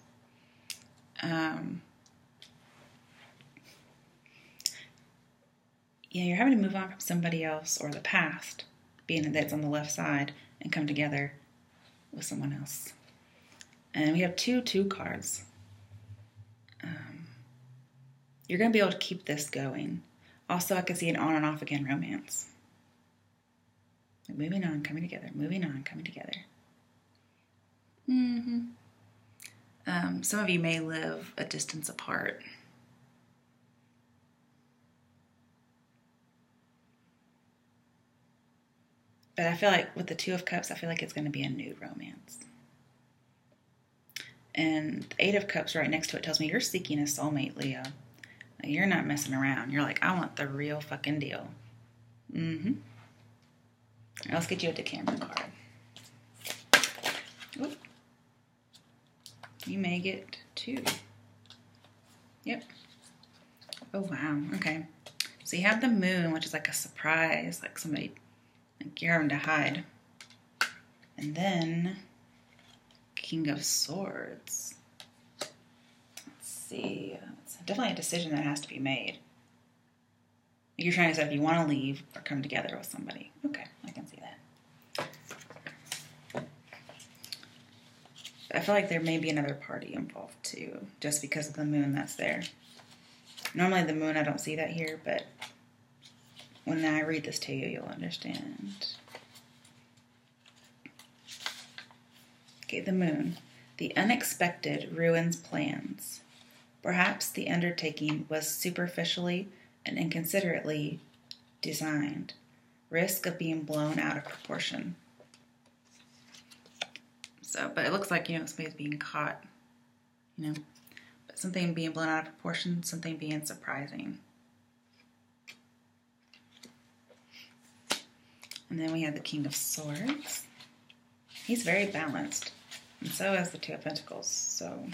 Um, yeah, you're having to move on from somebody else or the past, being that it's on the left side, and come together with someone else. And we have two two cards. Um, you're going to be able to keep this going. Also, I could see an on and off again romance. Moving on, coming together. Moving on, coming together. Mm-hmm. Um, some of you may live a distance apart. But I feel like with the Two of Cups, I feel like it's going to be a new romance. And the Eight of Cups right next to it tells me you're seeking a soulmate, Leo. You're not messing around. You're like, I want the real fucking deal. Mm-hmm. Let's get you a Decameron card. Oop. You may get two. Yep. Oh, wow. Okay. So you have the moon, which is like a surprise, like somebody, like you're having to hide. And then King of Swords. Let's see. Definitely a decision that has to be made. You're trying to decide if you want to leave or come together with somebody. Okay, I can see that. I feel like there may be another party involved too, just because of the moon that's there. Normally, the moon, I don't see that here, but when I read this to you, you'll understand. Okay, the moon. The unexpected ruins plans. Perhaps the undertaking was superficially and inconsiderately designed. Risk of being blown out of proportion. So, but it looks like, you know, somebody's being caught, you know, but something being blown out of proportion, something being surprising. And then we have the King of Swords. He's very balanced. And so is the Two of Pentacles. So,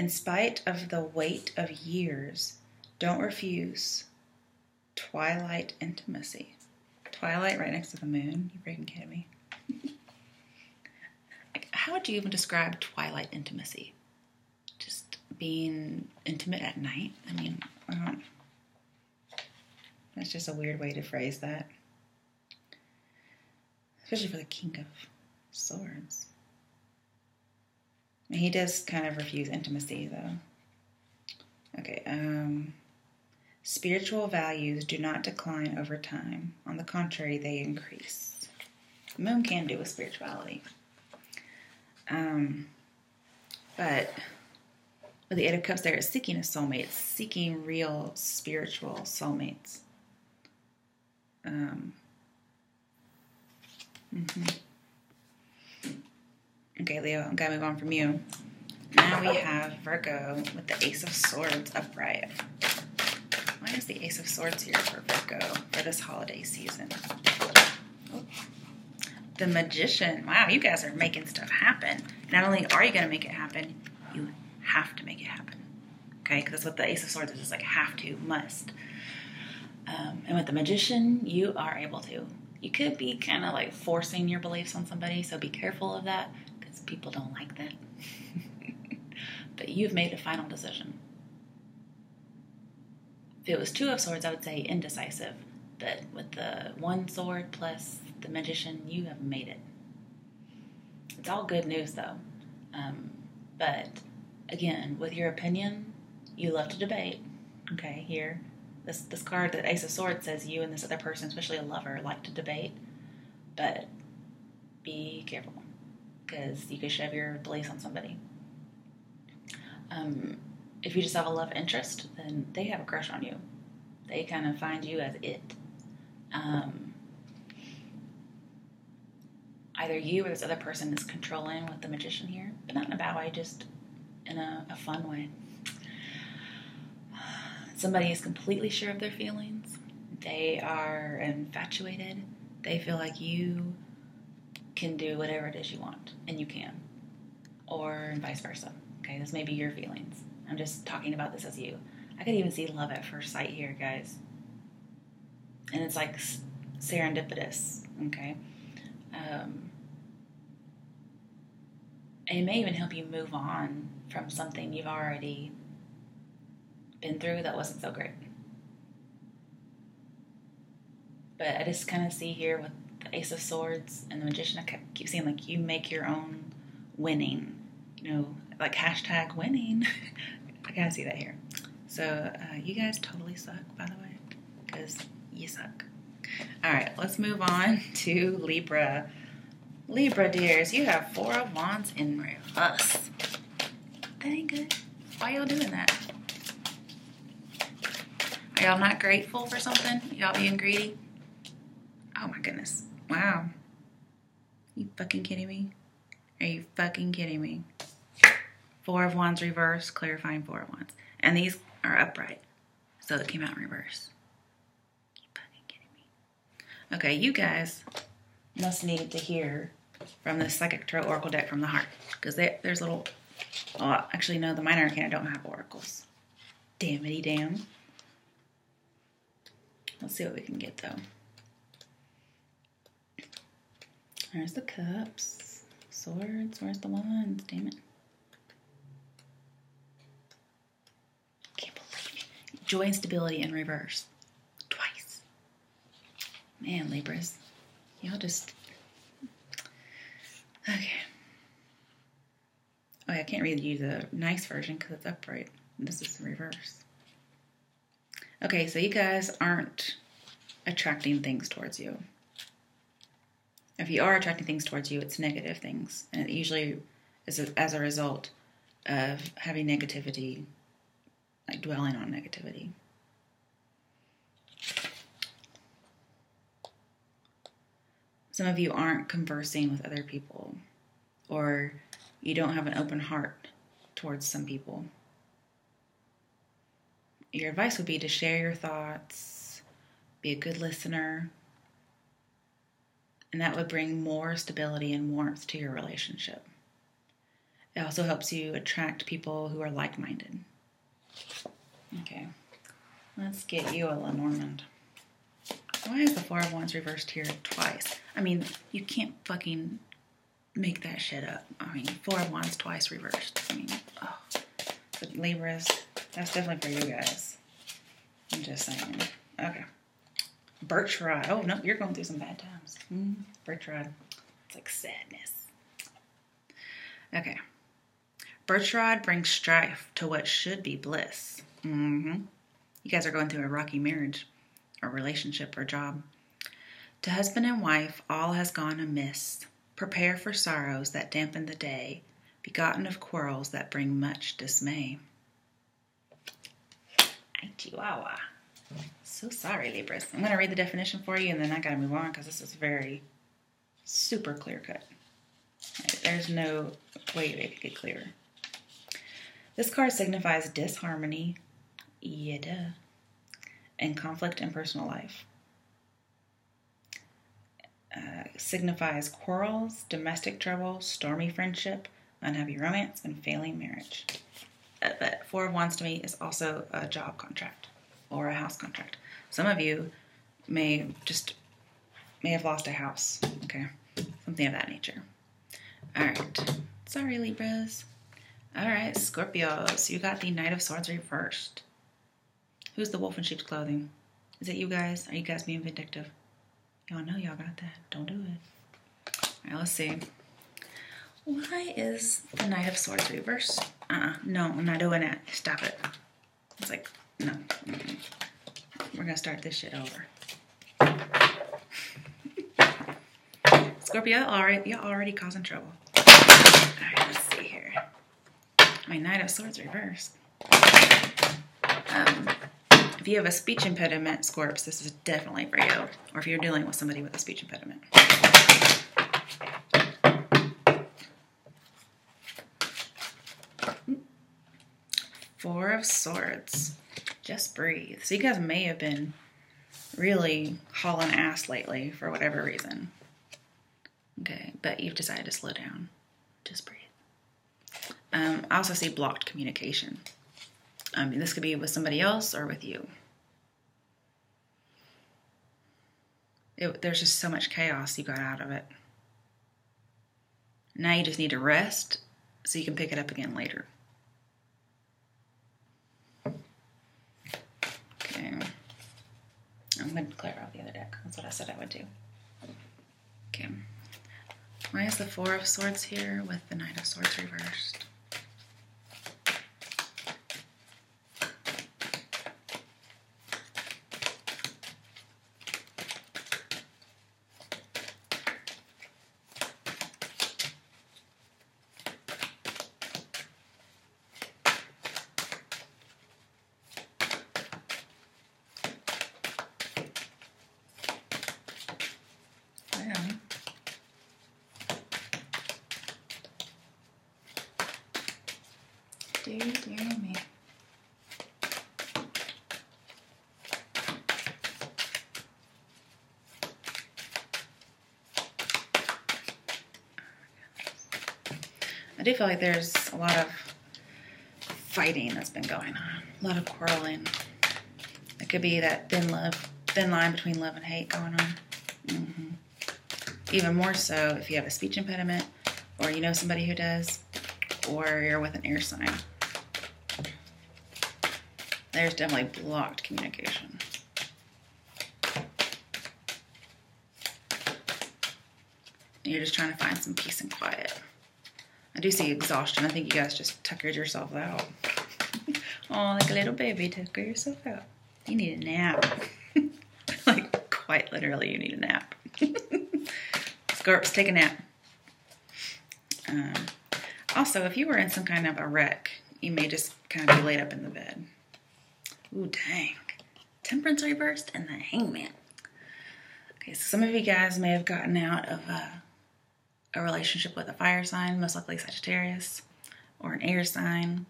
in spite of the weight of years, don't refuse twilight intimacy. Twilight right next to the moon. You freaking kidding me? <laughs> how would you even describe twilight intimacy? Just being intimate at night? I mean, I don't. That's just a weird way to phrase that especially for the King of Swords. He does kind of refuse intimacy, though. Okay, um, spiritual values do not decline over time. On the contrary, they increase. The moon can do with spirituality. Um, but But the Eight of Cups there is seeking a soulmate, seeking real spiritual soulmates. Um, hmm Okay, Leo, I'm gonna move on from you. Now we have Virgo with the Ace of Swords upright. Why is the Ace of Swords here for Virgo for this holiday season? Oh. The Magician. Wow, you guys are making stuff happen. Not only are you going to make it happen, you have to make it happen. Okay, because that's what the Ace of Swords is. It's like have to, must. Um, and with the Magician, you are able to. You could be kind of like forcing your beliefs on somebody, so be careful of that people don't like that. <laughs> but you've made a final decision. If it was two of swords, I would say indecisive. But with the one sword plus the magician, you have made it. It's all good news, though. Um, but again, with your opinion, you love to debate. Okay, here, this this card, the Ace of Swords, says you and this other person, especially a lover, like to debate. But be careful, because you could shove your beliefs on somebody. Um, if you just have a love interest, then they have a crush on you. They kind of find you as it. Um, either you or this other person is controlling with the magician here, but not in a bad way, just in a, a fun way. Somebody is completely sure of their feelings. They are infatuated. They feel like you can do whatever it is you want, and you can, or vice versa. Okay, this may be your feelings. I'm just talking about this as you. I could even see love at first sight here, guys. And it's like serendipitous, okay? Um, it may even help you move on from something you've already been through that wasn't so great. But I just kind of see here with the Ace of Swords and the Magician, I keep seeing like you make your own winning. You know, like hashtag winning. <laughs> I gotta see that here. So uh, you guys totally suck, by the way, because you suck. All right, let's move on <laughs> to Libra. Libra, dears, you have Four of Wands in reverse. That ain't good. Why y'all doing that? Are y'all not grateful for something? Y'all being greedy? Oh my goodness. Wow. You fucking kidding me? Are you fucking kidding me? Four of Wands reverse, clarifying Four of Wands. And these are upright. So it came out in reverse. You fucking kidding me? Okay, you guys must need to hear from the Psychic Tarot Oracle deck from the heart. Because there's little. Oh, actually, no, the minor arcana don't have oracles. Damn it, damn. Let's see what we can get though. There's the cups. Swords. Where's the wands? Damn it. Can't believe it. Joy and stability in reverse. Twice. Man, Libras. Y'all just. Okay. Oh, I can't read you the nice version because it's upright. This is reverse. Okay, so you guys aren't attracting things towards you. If you are attracting things towards you, it's negative things. And it usually is as a result of having negativity like dwelling on negativity. Some of you aren't conversing with other people, or you don't have an open heart towards some people. Your advice would be to share your thoughts, be a good listener, and that would bring more stability and warmth to your relationship. It also helps you attract people who are like minded. Okay, let's get you a Lenormand. Why is the Four of Wands reversed here twice? I mean, you can't fucking make that shit up. I mean, Four of Wands twice reversed. I mean, oh. But Libras, that's definitely for you guys. I'm just saying. Okay. Birch Rod. Oh, no, you're going through some bad times. Mm, Birch Rod. It's like sadness. Okay. Birch Rod brings strife to what should be bliss. Mm-hmm. You guys are going through a rocky marriage or relationship or job. To husband and wife, all has gone amiss. Prepare for sorrows that dampen the day, begotten of quarrels that bring much dismay. Chihuahua. So sorry, Libras. I'm going to read the definition for you and then I got to move on because this is very super clear cut. There's no way to get clearer. This card signifies disharmony, yeah, duh, and conflict in personal life. Uh, signifies quarrels, domestic trouble, stormy friendship, unhappy romance, and failing marriage. Uh, but Four of Wands to me is also a job contract or a house contract. Some of you may just may have lost a house, okay? Something of that nature. All right. Sorry, Libras. All right, Scorpios. You got the Knight of Swords reversed. Who's the wolf in sheep's clothing? Is it you guys? Are you guys being vindictive? Y'all know y'all got that. Don't do it. All right, let's see. Why is the Knight of Swords reversed? Uh-uh. No, I'm not doing that. Stop it. It's like, no. We're gonna start this shit over. Scorpio, you're already causing trouble. All right, let's see here. My Knight of Swords reversed. Um, if you have a speech impediment, Scorps, this is definitely for you. Or if you're dealing with somebody with a speech impediment. Four of Swords. Just breathe. So you guys may have been really hauling ass lately for whatever reason. Okay, but you've decided to slow down. Just breathe. Um, I also see blocked communication. I mean, this could be with somebody else or with you. It, there's just so much chaos you got out of it. Now you just need to rest so you can pick it up again later. Okay. I'm going to clear out the other deck. That's what I said I would do. Okay. Why is the Four of Swords here with the Knight of Swords reversed? I do feel like there's a lot of fighting that's been going on, a lot of quarreling. It could be that thin love, thin line between love and hate going on. Mm-hmm. Even more so if you have a speech impediment, or you know somebody who does, or you're with an air sign. There's definitely blocked communication. You're just trying to find some peace and quiet. I do see exhaustion. I think you guys just tuckered yourself out. <laughs> oh, like a little baby, tucker yourself out. You need a nap. <laughs> like, quite literally, you need a nap. <laughs> Scorps, take a nap. Um, also, if you were in some kind of a wreck, you may just kind of be laid up in the bed. Ooh, dang. Temperance reversed and the hangman. Okay, so some of you guys may have gotten out of a, a relationship with a fire sign, most likely Sagittarius, or an air sign.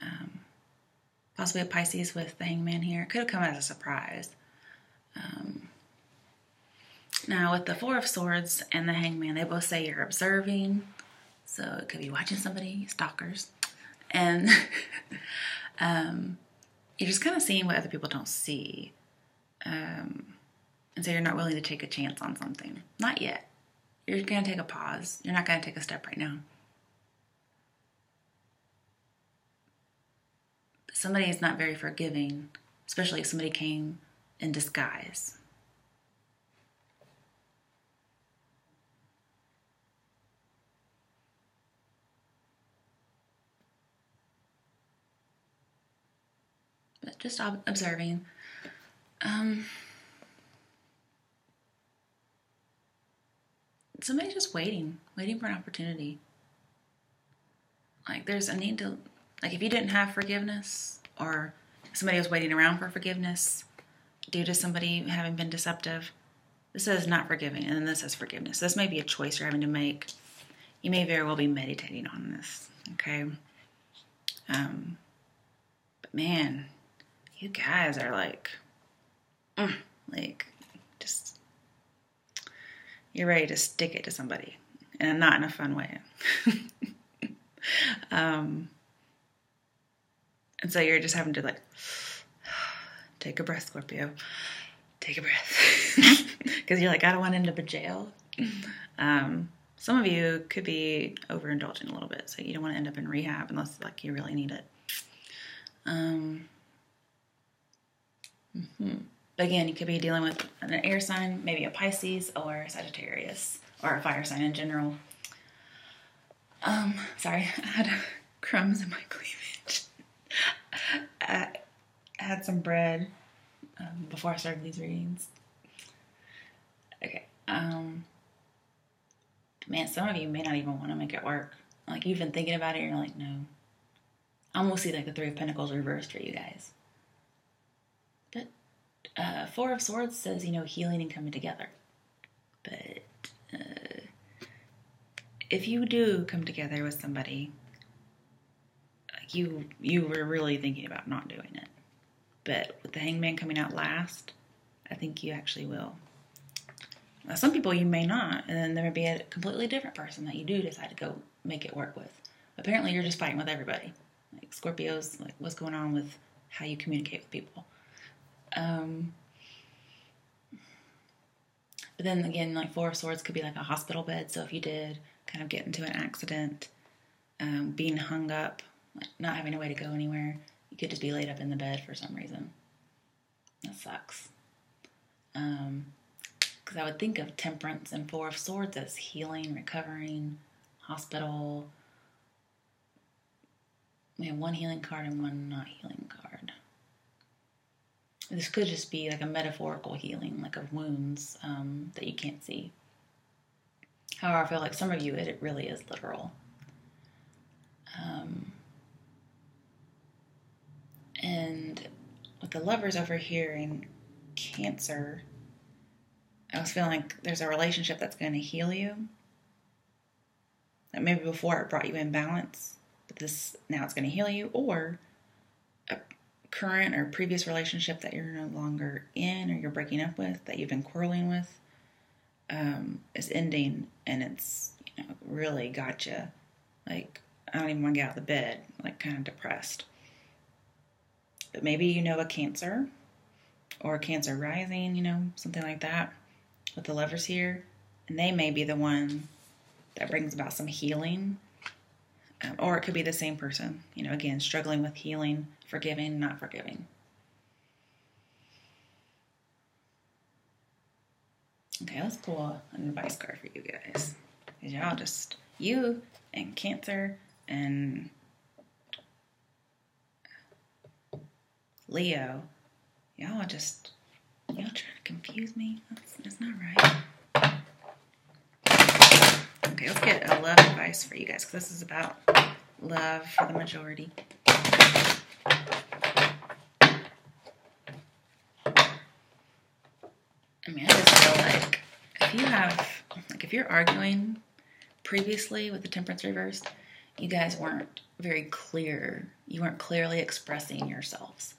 Um, possibly a Pisces with the hangman here. Could have come as a surprise. Um, now, with the Four of Swords and the hangman, they both say you're observing. So it could be watching somebody, stalkers. And <laughs> um, you're just kind of seeing what other people don't see. Um, and so you're not willing to take a chance on something. Not yet. You're going to take a pause. You're not going to take a step right now. Somebody is not very forgiving, especially if somebody came in disguise. but just observing. Um, somebody's just waiting, waiting for an opportunity. Like there's a need to, like if you didn't have forgiveness or somebody was waiting around for forgiveness due to somebody having been deceptive. This says not forgiving, and then this says forgiveness. This may be a choice you're having to make. You may very well be meditating on this, okay? Um, but man, you guys are like, mm, like, you're ready to stick it to somebody, and not in a fun way. <laughs> um, and so you're just having to like, <sighs> take a breath, Scorpio. Take a breath. <laughs> Because you're like, I don't want to end up in jail. Um, some of you could be overindulging a little bit, so you don't want to end up in rehab unless like you really need it. Um, mm-hmm. Again, you could be dealing with an air sign, maybe a Pisces or a Sagittarius, or a fire sign in general. Um, sorry, <laughs> I had crumbs in my cleavage. <laughs> I had some bread um, before I started these readings. Okay. Um, man, some of you may not even want to make it work. Like you've been thinking about it, and you're like, no. I almost see like the Three of Pentacles reversed for you guys. Uh, Four of Swords says, you know, healing and coming together. But uh, if you do come together with somebody, like you you were really thinking about not doing it. But with the Hangman coming out last, I think you actually will. Now, some people you may not, and then there may be a completely different person that you do decide to go make it work with. Apparently, you're just fighting with everybody. Like Scorpios, like what's going on with how you communicate with people. Um, but then again, like Four of Swords could be like a hospital bed. So if you did kind of get into an accident, um, being hung up, like not having a way to go anywhere, you could just be laid up in the bed for some reason. That sucks. Um, because I would think of Temperance and Four of Swords as healing, recovering, hospital. We have one healing card and one not healing card. This could just be like a metaphorical healing, like of wounds um, that you can't see. However, I feel like some of you, it, it really is literal. Um, and with the lovers over here in Cancer, I was feeling like there's a relationship that's going to heal you. That maybe before it brought you in balance, but this now it's going to heal you, or current or previous relationship that you're no longer in or you're breaking up with, that you've been quarreling with, um, is ending, and it's you know really got you like I don't even want to get out of the bed, like kind of depressed. But maybe you know a cancer or cancer rising, you know, something like that with the lovers here. And they may be the one that brings about some healing. Um, or it could be the same person, you know, again, struggling with healing, forgiving, not forgiving. Okay, let's pull an advice card for you guys. Y'all just, you and Cancer and Leo, y'all just, y'all trying to confuse me. That's, that's not right. Okay, let's get a love advice for you guys because this is about love for the majority. I mean, I just feel like if you have, like, if you're arguing previously with the temperance reversed, you guys weren't very clear. You weren't clearly expressing yourselves.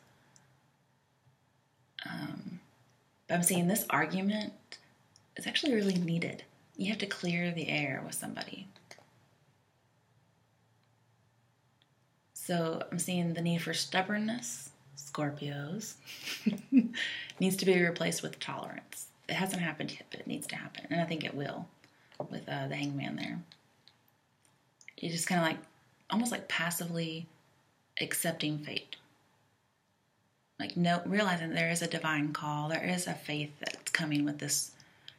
Um, but I'm seeing this argument is actually really needed. You have to clear the air with somebody. So I'm seeing the need for stubbornness, Scorpios, <laughs> needs to be replaced with tolerance. It hasn't happened yet, but it needs to happen. And I think it will with uh, the hangman there. You just kind of like, almost like passively accepting fate. Like no realizing there is a divine call there is a faith that's coming with this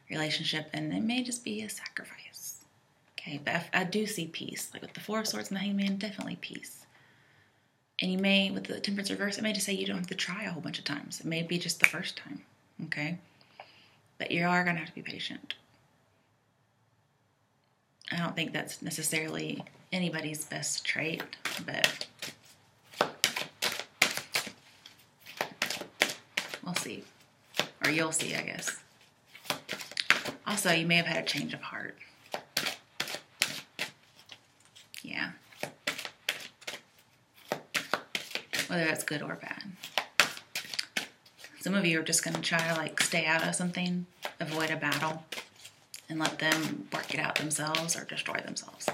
relationship and it may just be a sacrifice. Okay but I, I do see peace. Like with the four of swords and the hangman definitely peace. And you may with the temperance reverse it may just say you don't have to try a whole bunch of times. It may be just the first time okay but you are going to have to be patient i don't think that's necessarily anybody's best trait but We'll see. Or you'll see, I guess. Also, you may have had a change of heart. Yeah. Whether that's good or bad. Some of you are just going to try to like stay out of something, avoid a battle, and let them work it out themselves or destroy themselves.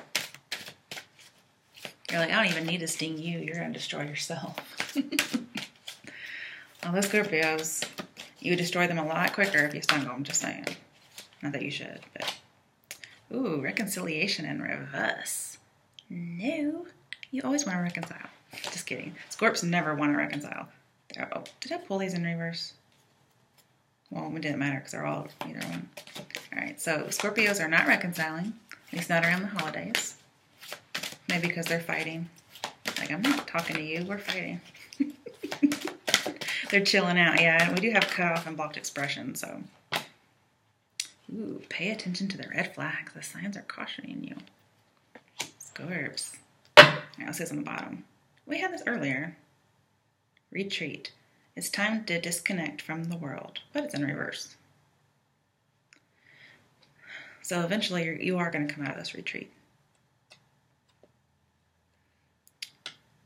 You're like, I don't even need to sting you. You're going to destroy yourself. <laughs> well, those Scorpios, you destroy them a lot quicker if you stung them, just saying. Not that you should, but. Ooh, reconciliation in reverse. No, you always want to reconcile. Just kidding. Scorps never want to reconcile. Oh, did I pull these in reverse? Well, it didn't matter because they're all either one. All right, so Scorpios are not reconciling, at least not around the holidays. Maybe because they're fighting. Like, I'm not talking to you, we're fighting. <laughs> they're chilling out, yeah. We do have cutoff and blocked expression, so. Ooh, pay attention to the red flags. The signs are cautioning you. Scorps. All right, let's see what's on the bottom. We had this earlier. Retreat. It's time to disconnect from the world, but it's in reverse. So eventually you are going to come out of this retreat.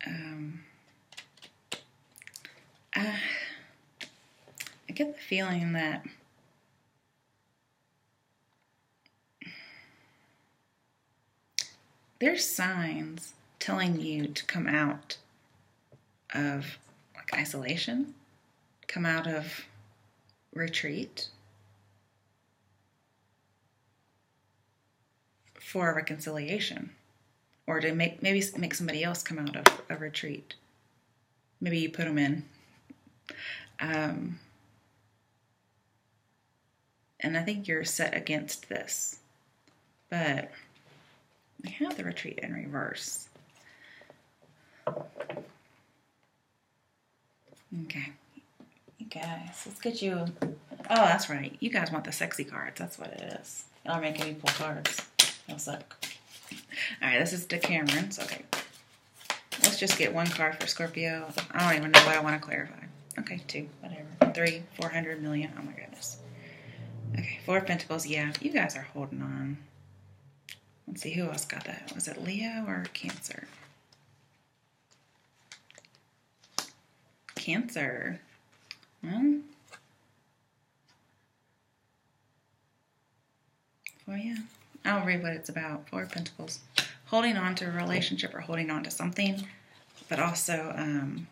Um, uh, I get the feeling that there's signs telling you to come out of isolation, come out of retreat for reconciliation or to make maybe make somebody else come out of a retreat. Maybe you put them in. Um, and I think you're set against this. But we have the retreat in reverse. Okay. Guys, let's get you. Oh, that's right. You guys want the sexy cards. That's what it is. Y'all are making me pull cards. Y'all suck. All right, this is Decameron's. Okay. Let's just get one card for Scorpio. I don't even know what I want to clarify. Okay, two, whatever. Three, four hundred million. Oh my goodness. Okay, four of Pentacles. Yeah, you guys are holding on. Let's see who else got that. Was it Leo or Cancer? Cancer. Well, for you. I'll read what it's about. Four of Pentacles. Holding on to a relationship or holding on to something, but also um,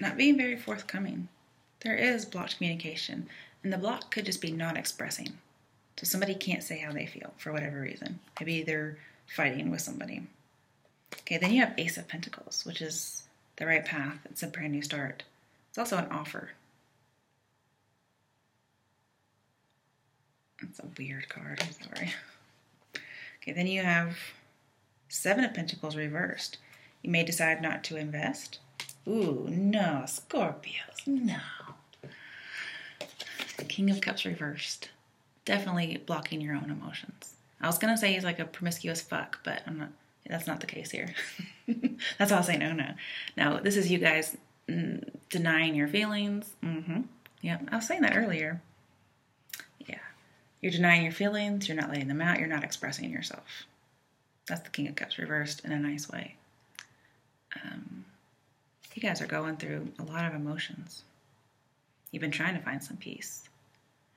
not being very forthcoming. There is blocked communication, and the block could just be not expressing. So somebody can't say how they feel for whatever reason. Maybe they're fighting with somebody. Okay, then you have Ace of Pentacles, which is the right path. It's a brand new start. It's also an offer. That's a weird card. I'm sorry. Okay, then you have Seven of Pentacles reversed. You may decide not to invest. Ooh, no, Scorpios, no. King of Cups reversed. Definitely blocking your own emotions. I was gonna say he's like a promiscuous fuck, but I'm not. That's not the case here. <laughs> that's all I'll say. No, no, no. This is you guys mm, denying your feelings. Mm-hmm. Yeah, I was saying that earlier. Yeah. You're denying your feelings, you're not letting them out, you're not expressing yourself. That's the King of Cups reversed in a nice way. Um, you guys are going through a lot of emotions. You've been trying to find some peace.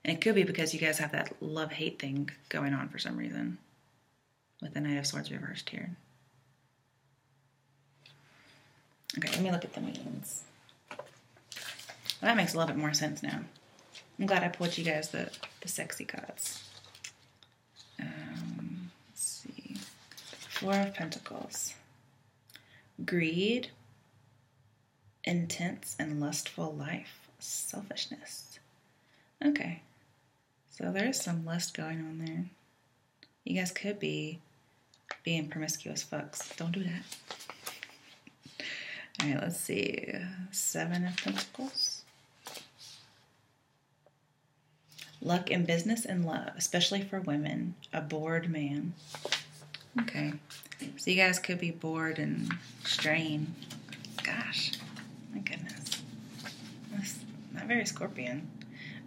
And it could be because you guys have that love hate thing going on for some reason with the Knight of Swords reversed here. Okay, let me look at the meanings. Well, that makes a little bit more sense now. I'm glad I pulled you guys the, the sexy cards. Um, let's see. Four of Pentacles. Greed, intense and lustful life, selfishness. Okay. So there's some lust going on there. You guys could be being promiscuous fucks. Don't do that. All right, let's see. Seven of Pentacles. Luck in business and love, especially for women. A bored man. Okay. So you guys could be bored and strained. Gosh, my goodness. This, not very scorpion.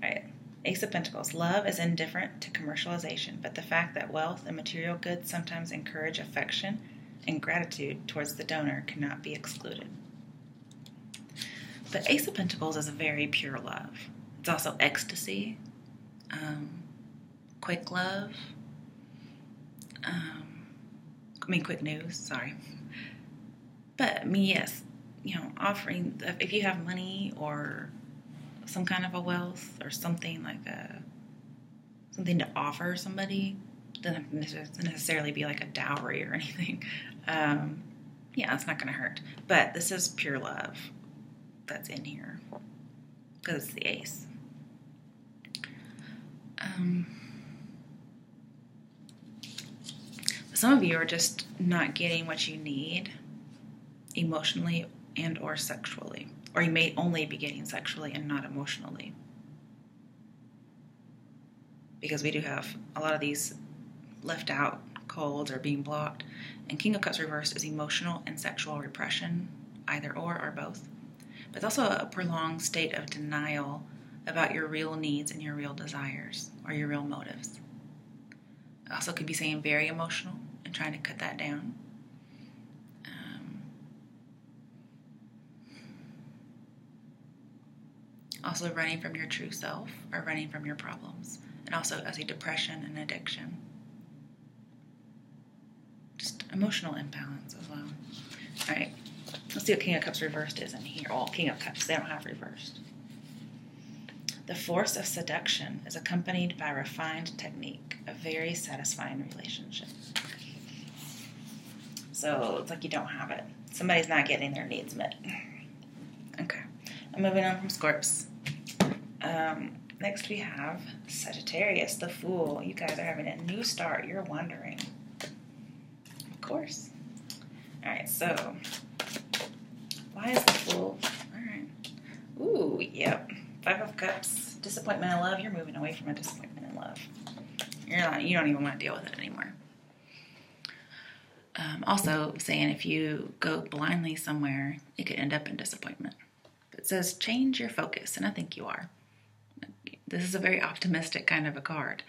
All right. Ace of Pentacles. Love is indifferent to commercialization, but the fact that wealth and material goods sometimes encourage affection and gratitude towards the donor cannot be excluded. But Ace of Pentacles is a very pure love. It's also ecstasy, um, quick love, um, I mean, quick news, sorry. But I me, yes, you know, offering, if you have money or some kind of a wealth or something like a, something to offer somebody, doesn't necessarily be like a dowry or anything. Um, yeah, it's not going to hurt. But this is pure love that's in here because it's the ace. Um, some of you are just not getting what you need emotionally and or sexually or you may only be getting sexually and not emotionally because we do have a lot of these left out colds or being blocked. And king of cups reversed is emotional and sexual repression either or or both. But it's also a prolonged state of denial about your real needs and your real desires or your real motives. It also could be saying very emotional and trying to cut that down. Um, also running from your true self or running from your problems, and also as a depression and addiction. Just emotional imbalance as well. All right, let's see what King of Cups reversed is in here. All King of Cups, they don't have reversed. The force of seduction is accompanied by refined technique, a very satisfying relationship. So it's like you don't have it. Somebody's not getting their needs met. Okay. I'm moving on from Scorps. Um, next we have Sagittarius, the Fool. You guys are having a new start. You're wondering. Course. All right, so why is the Fool? All right. Ooh, yep. Five of Cups. Disappointment in love. You're moving away from a disappointment in love. You're not. You don't even want to deal with it anymore. Um, also, saying if you go blindly somewhere, it could end up in disappointment. It says change your focus, and I think you are. This is a very optimistic kind of a card.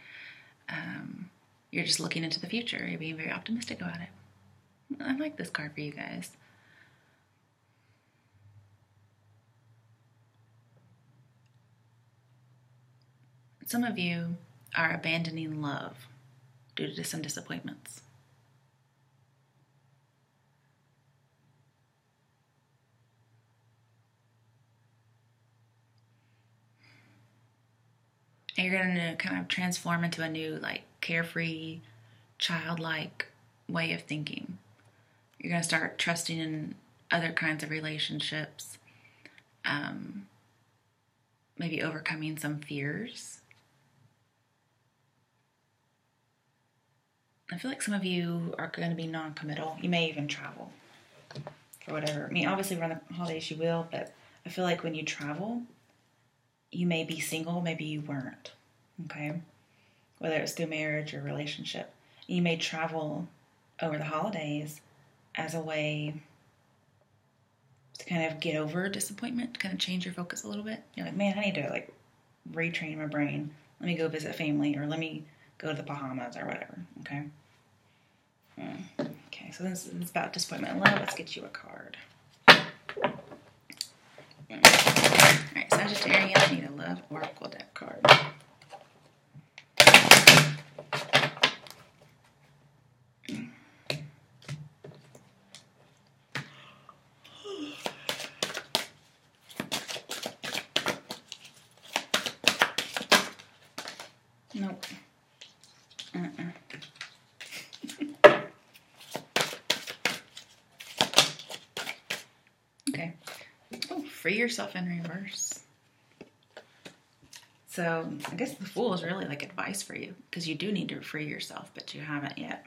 Um, you're just looking into the future. You're being very optimistic about it. I like this card for you guys. Some of you are abandoning love due to some disappointments. and you're going to kind of transform into a new like carefree childlike way of thinking you're going to start trusting in other kinds of relationships um, maybe overcoming some fears i feel like some of you are going to be non-committal you may even travel for whatever i mean obviously around the holidays you will but i feel like when you travel you may be single, maybe you weren't. Okay? Whether it's through marriage or relationship. You may travel over the holidays as a way to kind of get over disappointment, to kind of change your focus a little bit. You're like, man, I need to like retrain my brain. Let me go visit family or let me go to the Bahamas or whatever. Okay? Hmm. Okay, so this is about disappointment love. Let's get you a card. Alright, Sagittarius need a love oracle deck card. Nope. Uh-uh. okay. Oh, free yourself in reverse. So I guess the Fool is really like advice for you because you do need to free yourself, but you haven't yet.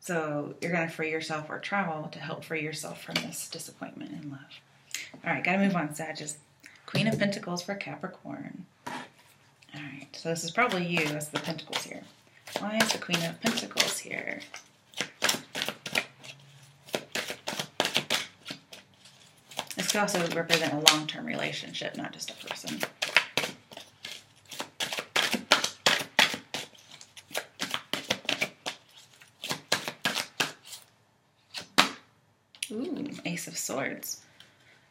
So you're going to free yourself or travel to help free yourself from this disappointment in love. All right, got to move on, Sagittarius. Queen of Pentacles for Capricorn. All right, so this is probably you as the Pentacles here. Why is the Queen of Pentacles here? This could also represent a long term relationship, not just a person. Ooh, Ace of Swords.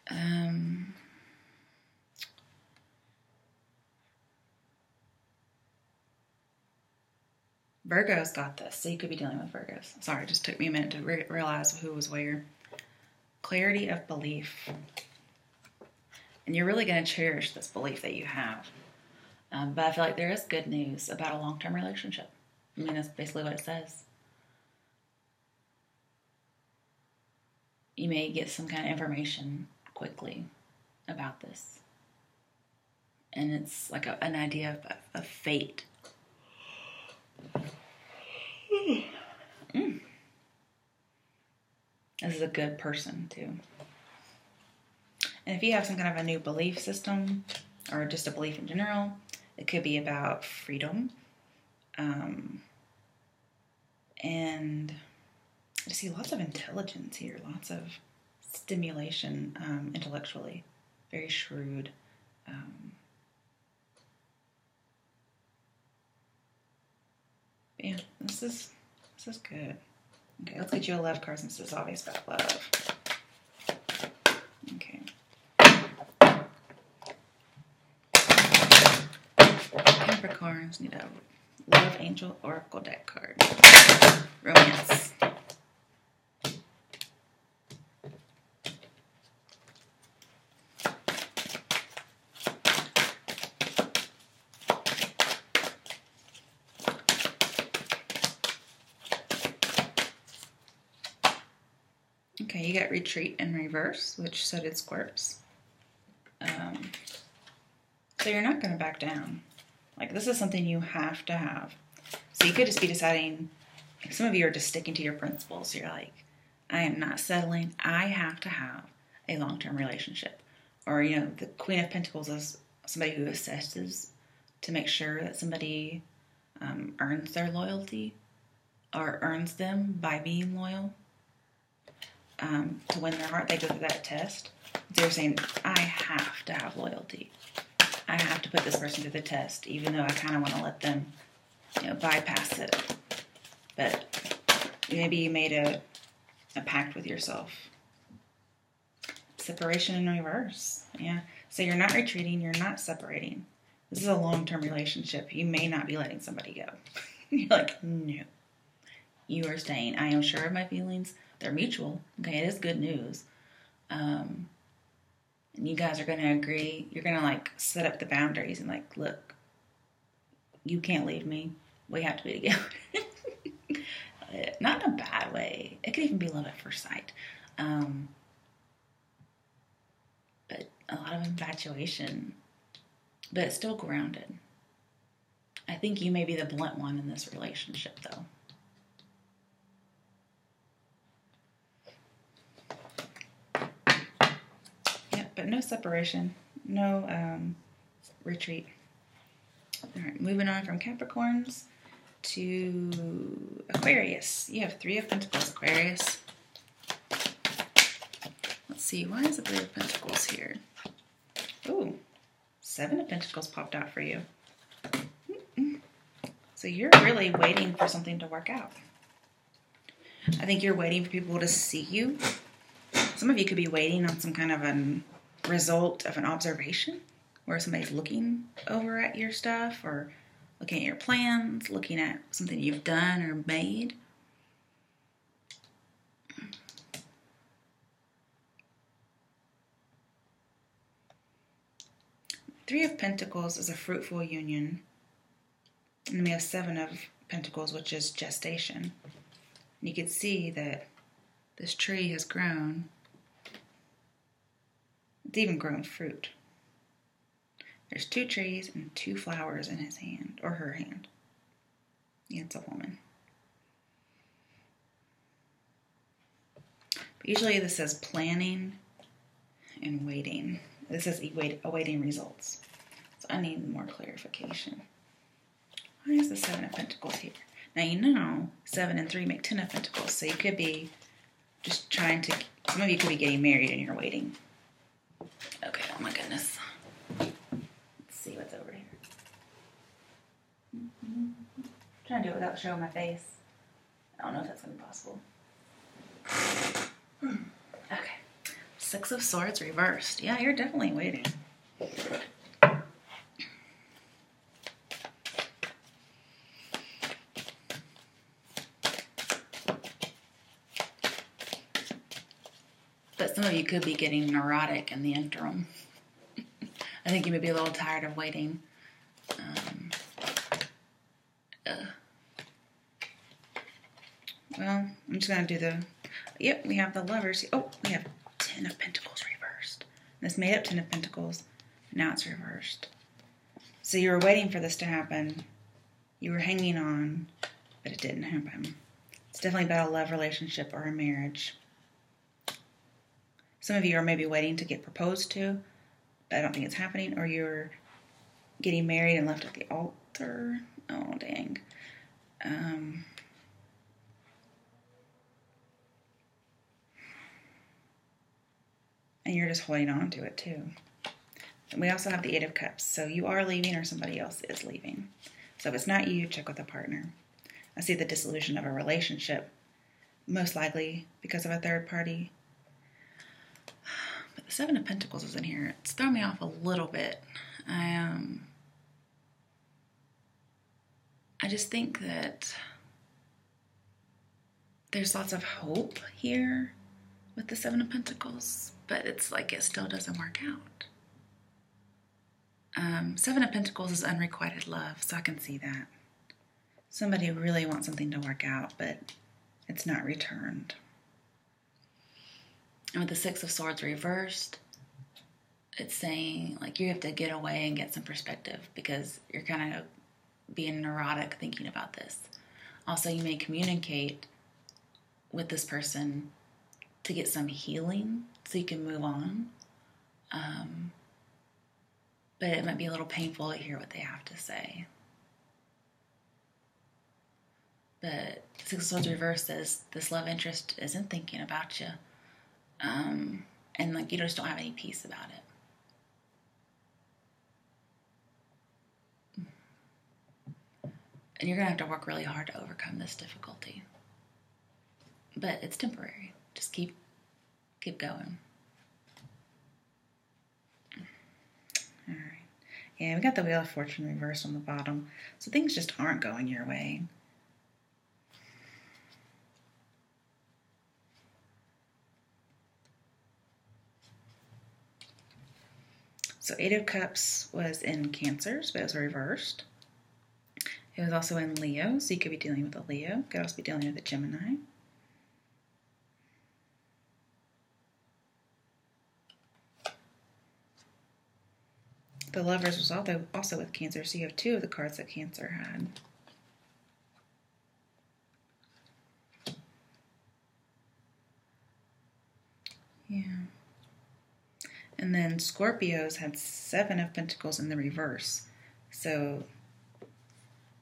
Um, Virgo's got this, so you could be dealing with Virgos. Sorry, it just took me a minute to re- realize who was where. Clarity of belief. And you're really going to cherish this belief that you have. Um, but I feel like there is good news about a long term relationship. I mean, that's basically what it says. You may get some kind of information quickly about this. And it's like a, an idea of, of fate <sighs> Mm. This is a good person, too. And if you have some kind of a new belief system or just a belief in general, it could be about freedom. Um, and I see lots of intelligence here, lots of stimulation um, intellectually, very shrewd. Um, yeah, this is this is good. Okay, let's get you a love card since it's obvious about love. Okay. Capricorns need a love angel oracle deck card. Romance. Got retreat in reverse, which so did Scorps. Um, so you're not going to back down. Like this is something you have to have. So you could just be deciding. Some of you are just sticking to your principles. You're like, I am not settling. I have to have a long-term relationship. Or you know, the Queen of Pentacles is somebody who assesses to make sure that somebody um, earns their loyalty or earns them by being loyal um, to win their heart, they go through that test. They're saying, I have to have loyalty. I have to put this person through the test, even though I kind of want to let them, you know, bypass it. But maybe you made a, a pact with yourself. Separation in reverse. Yeah. So you're not retreating, you're not separating. This is a long term relationship. You may not be letting somebody go. <laughs> you're like, no. You are staying. I am sure of my feelings they're mutual. Okay, it is good news. Um, and you guys are going to agree. You're going to like set up the boundaries and like, look, you can't leave me. We have to be together. <laughs> Not in a bad way. It could even be love at first sight. Um, but a lot of infatuation, but it's still grounded. I think you may be the blunt one in this relationship, though. But no separation, no um, retreat. All right, moving on from Capricorns to Aquarius. You have Three of Pentacles, Aquarius. Let's see, why is the Three of Pentacles here? Ooh, Seven of Pentacles popped out for you. So you're really waiting for something to work out. I think you're waiting for people to see you. Some of you could be waiting on some kind of an result of an observation where somebody's looking over at your stuff or looking at your plans, looking at something you've done or made. Three of Pentacles is a fruitful union. And we have Seven of Pentacles, which is gestation. And you can see that this tree has grown it's even grown fruit. There's two trees and two flowers in his hand, or her hand. Yeah, it's a woman. But usually this says planning and waiting. This says awaiting results. So I need more clarification. Why is the Seven of Pentacles here? Now you know seven and three make ten of Pentacles, so you could be just trying to. Some of you could be getting married and you're waiting Okay, oh my goodness. Let's see what's over here. Mm-hmm. Trying to do it without showing my face. I don't know if that's gonna be possible. <sighs> Okay. Six of Swords reversed. Yeah, you're definitely waiting. Some of you could be getting neurotic in the interim. <laughs> I think you may be a little tired of waiting. Um, uh, well, I'm just going to do the. Yep, we have the lovers. Oh, we have Ten of Pentacles reversed. This made up Ten of Pentacles. Now it's reversed. So you were waiting for this to happen. You were hanging on, but it didn't happen. It's definitely about a love relationship or a marriage. Some of you are maybe waiting to get proposed to, I don't think it's happening, or you're getting married and left at the altar. Oh, dang. Um, and you're just holding on to it too. And we also have the Eight of Cups. So you are leaving or somebody else is leaving. So if it's not you, check with a partner. I see the dissolution of a relationship, most likely because of a third party. The Seven of Pentacles is in here. It's thrown me off a little bit. I um I just think that there's lots of hope here with the Seven of Pentacles, but it's like it still doesn't work out. Um, Seven of Pentacles is unrequited love, so I can see that. Somebody really wants something to work out, but it's not returned. And with the Six of Swords reversed, it's saying like you have to get away and get some perspective because you're kind of being neurotic thinking about this. Also, you may communicate with this person to get some healing so you can move on. Um, but it might be a little painful to hear what they have to say. But Six of Swords reverse says this love interest isn't thinking about you. Um, and like you just don't have any peace about it. And you're gonna have to work really hard to overcome this difficulty. But it's temporary. Just keep keep going. All right. Yeah, we got the Wheel of Fortune reversed on the bottom. So things just aren't going your way. So Eight of Cups was in Cancers, but it was reversed. It was also in Leo, so you could be dealing with a Leo. Could also be dealing with a Gemini. The Lovers was also also with Cancer, so you have two of the cards that Cancer had. Yeah. And then Scorpios had seven of pentacles in the reverse. So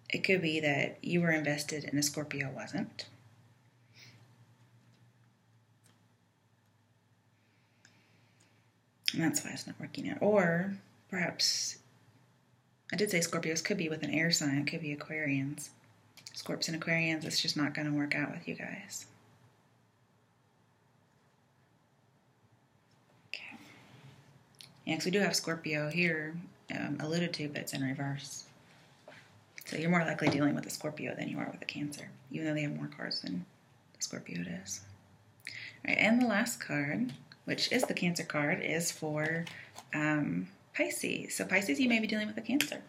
it could be that you were invested and a Scorpio wasn't. And that's why it's not working out. Or perhaps, I did say Scorpios could be with an air sign, it could be Aquarians. Scorps and Aquarians, it's just not going to work out with you guys. Yeah, because we do have Scorpio here um, alluded to, but it's in reverse. So you're more likely dealing with a Scorpio than you are with a Cancer, even though they have more cards than the Scorpio does. All right, and the last card, which is the Cancer card, is for um, Pisces. So Pisces, you may be dealing with a Cancer.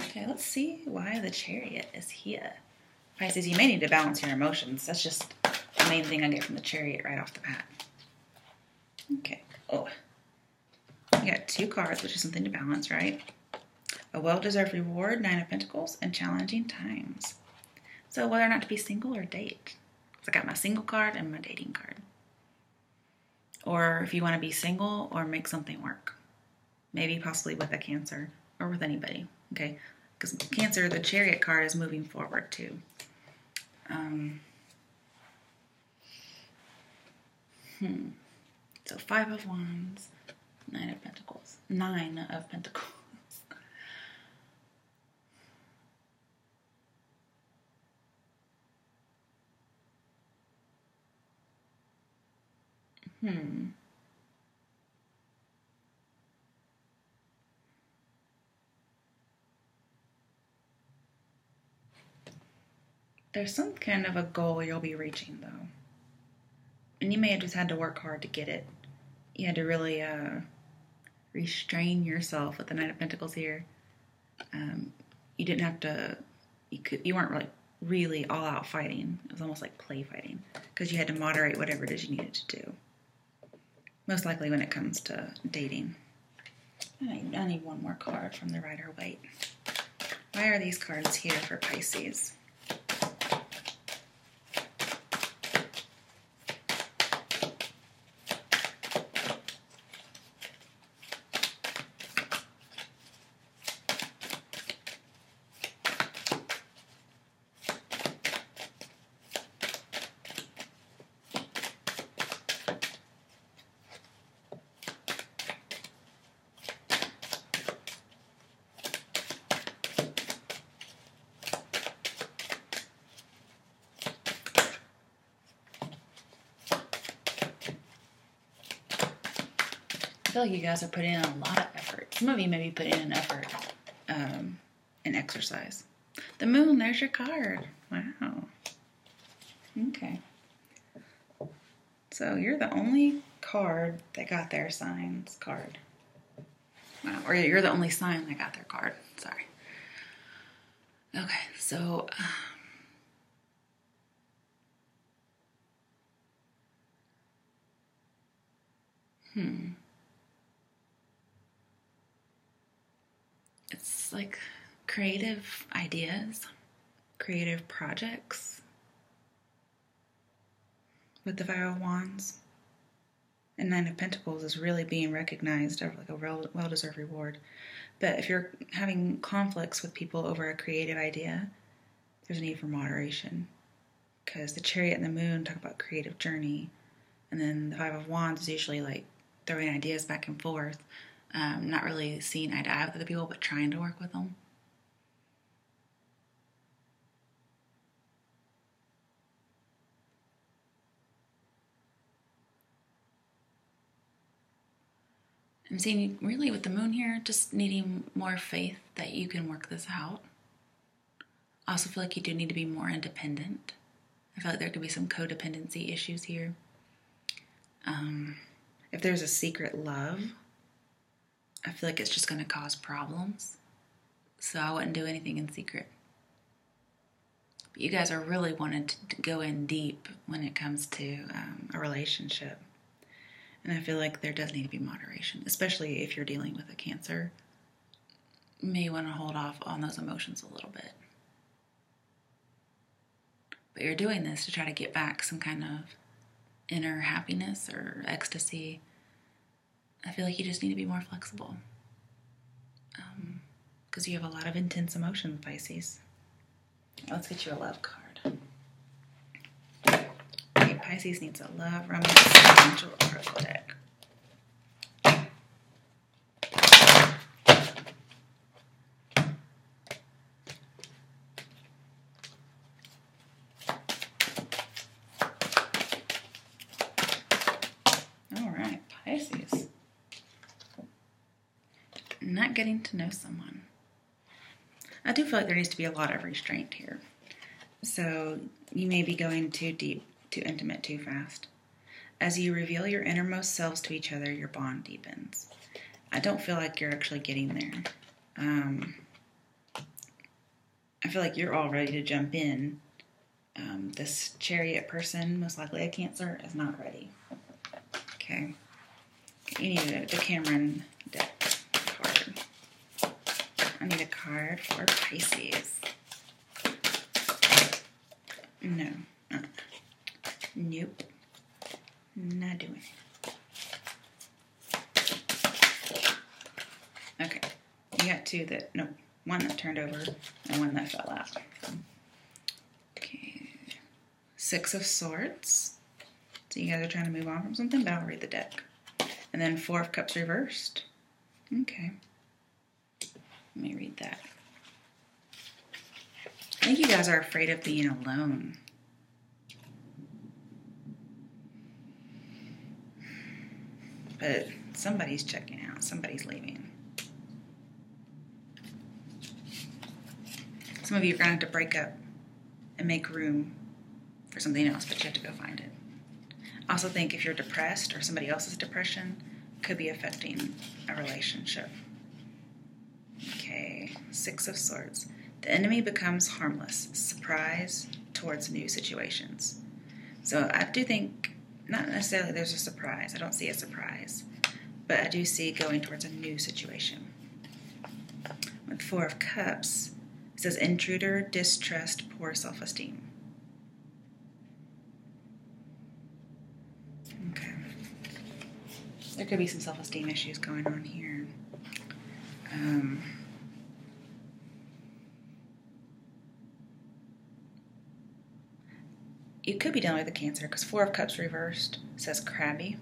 Okay, let's see why the Chariot is here. Pisces, you may need to balance your emotions. That's just the main thing I get from the Chariot right off the bat. Okay. Oh, you got two cards, which is something to balance, right? a well deserved reward, Nine of Pentacles, and challenging times. So, whether or not to be single or date. So, I got my single card and my dating card. Or if you want to be single or make something work. Maybe possibly with a Cancer or with anybody. Okay? Because Cancer, the Chariot card, is moving forward too. Um, hmm. So, Five of Wands, Nine of Pentacles. Nine of Pentacles. <laughs> Hmm. There's some kind of a goal you'll be reaching, though. And you may have just had to work hard to get it. You had to really uh, restrain yourself with the Knight of Pentacles here. Um, you didn't have to, you, could, you weren't like really all out fighting. It was almost like play fighting because you had to moderate whatever it is you needed to do. Most likely when it comes to dating. I need, I need one more card from the Rider Waite. Why are these cards here for Pisces? Feel like you guys are putting in a lot of effort. Some of you maybe put in an effort um, in exercise. The moon, there's your card. Wow. Okay. So you're the only card that got their signs card. Wow. Or you're the only sign that got their card. Sorry. Okay, so. Um, hmm. It's like creative ideas, creative projects with the Five of Wands. And Nine of Pentacles is really being recognized over like a well deserved reward. But if you're having conflicts with people over a creative idea, there's a need for moderation. Because the Chariot and the Moon talk about creative journey, and then the Five of Wands is usually like throwing ideas back and forth um, not really seeing eye to eye with other people, but trying to work with them. I'm seeing really with the moon here, just needing more faith that you can work this out. I also feel like you do need to be more independent. I feel like there could be some codependency issues here. Um, if there's a secret love, I feel like it's just going to cause problems. So I wouldn't do anything in secret. But you guys are really wanting to go in deep when it comes to um, a relationship. And I feel like there does need to be moderation, especially if you're dealing with a cancer. You may want to hold off on those emotions a little bit. But you're doing this to try to get back some kind of inner happiness or ecstasy I feel like you just need to be more flexible. Because um, you have a lot of intense emotions, Pisces. Let's get you a love card. Pisces needs a love, romance, angel, oracle deck. All right, Pisces. Not getting to know someone. I do feel like there needs to be a lot of restraint here. So you may be going too deep, too intimate, too fast. As you reveal your innermost selves to each other, your bond deepens. I don't feel like you're actually getting there. Um, I feel like you're all ready to jump in. Um, this chariot person, most likely a Cancer, is not ready. Okay. You need the Cameron deck. Card. I need a card for Pisces. No. Nope. Not doing it. Okay. You got two that, no, one that turned over and one that fell out. Okay. Six of Swords. So you guys are trying to move on from something, but I'll read the deck. And then Four of Cups reversed. Okay. Let me read that. I think you guys are afraid of being alone. But somebody's checking out, somebody's leaving. Some of you are going to have to break up and make room for something else, but you have to go find it. I also think if you're depressed or somebody else's depression could be affecting a relationship. Okay, Six of Swords. The enemy becomes harmless, surprise towards new situations. So I do think, not necessarily there's a surprise, I don't see a surprise, but I do see going towards a new situation. With Four of Cups, it says intruder, distrust, poor self esteem. Okay. There could be some self esteem issues going on here. Um, you could be dealing with a cancer because Four of Cups reversed says crabby,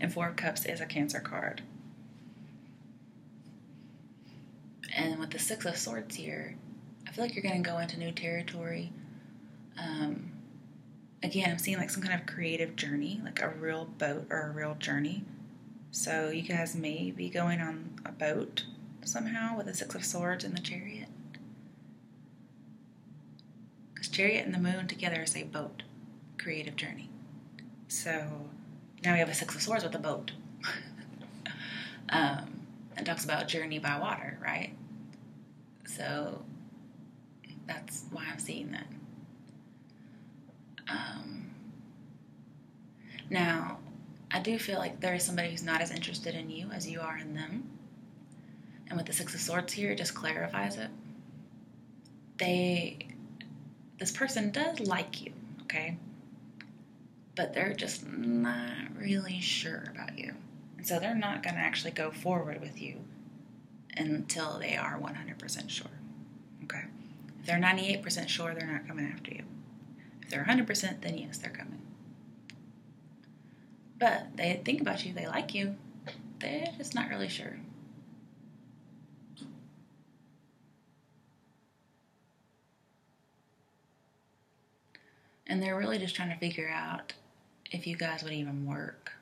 and Four of Cups is a cancer card. And with the Six of Swords here, I feel like you're going to go into new territory. Um, again, I'm seeing like some kind of creative journey, like a real boat or a real journey. So you guys may be going on a boat somehow with the Six of Swords and the Chariot. Because Chariot and the Moon together is a boat, creative journey. So now we have a Six of Swords with a boat. <laughs> um, and talks about journey by water, right? So that's why I'm seeing that. Um, now, I do feel like there is somebody who's not as interested in you as you are in them. And with the Six of Swords here, it just clarifies it. They, this person does like you, okay? But they're just not really sure about you. And so they're not going to actually go forward with you until they are 100% sure, okay? If they're 98% sure, they're not coming after you. If they're 100%, then yes, they're coming. But they think about you, they like you, they're just not really sure. And they're really just trying to figure out if you guys would even work.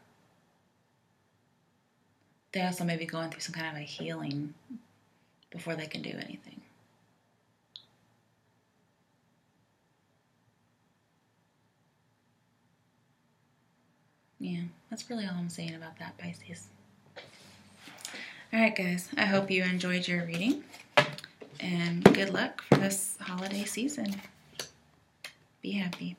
They also may be going through some kind of a healing before they can do anything. Yeah, that's really all I'm saying about that, Pisces. All right, guys, I hope you enjoyed your reading and good luck for this holiday season. Be happy.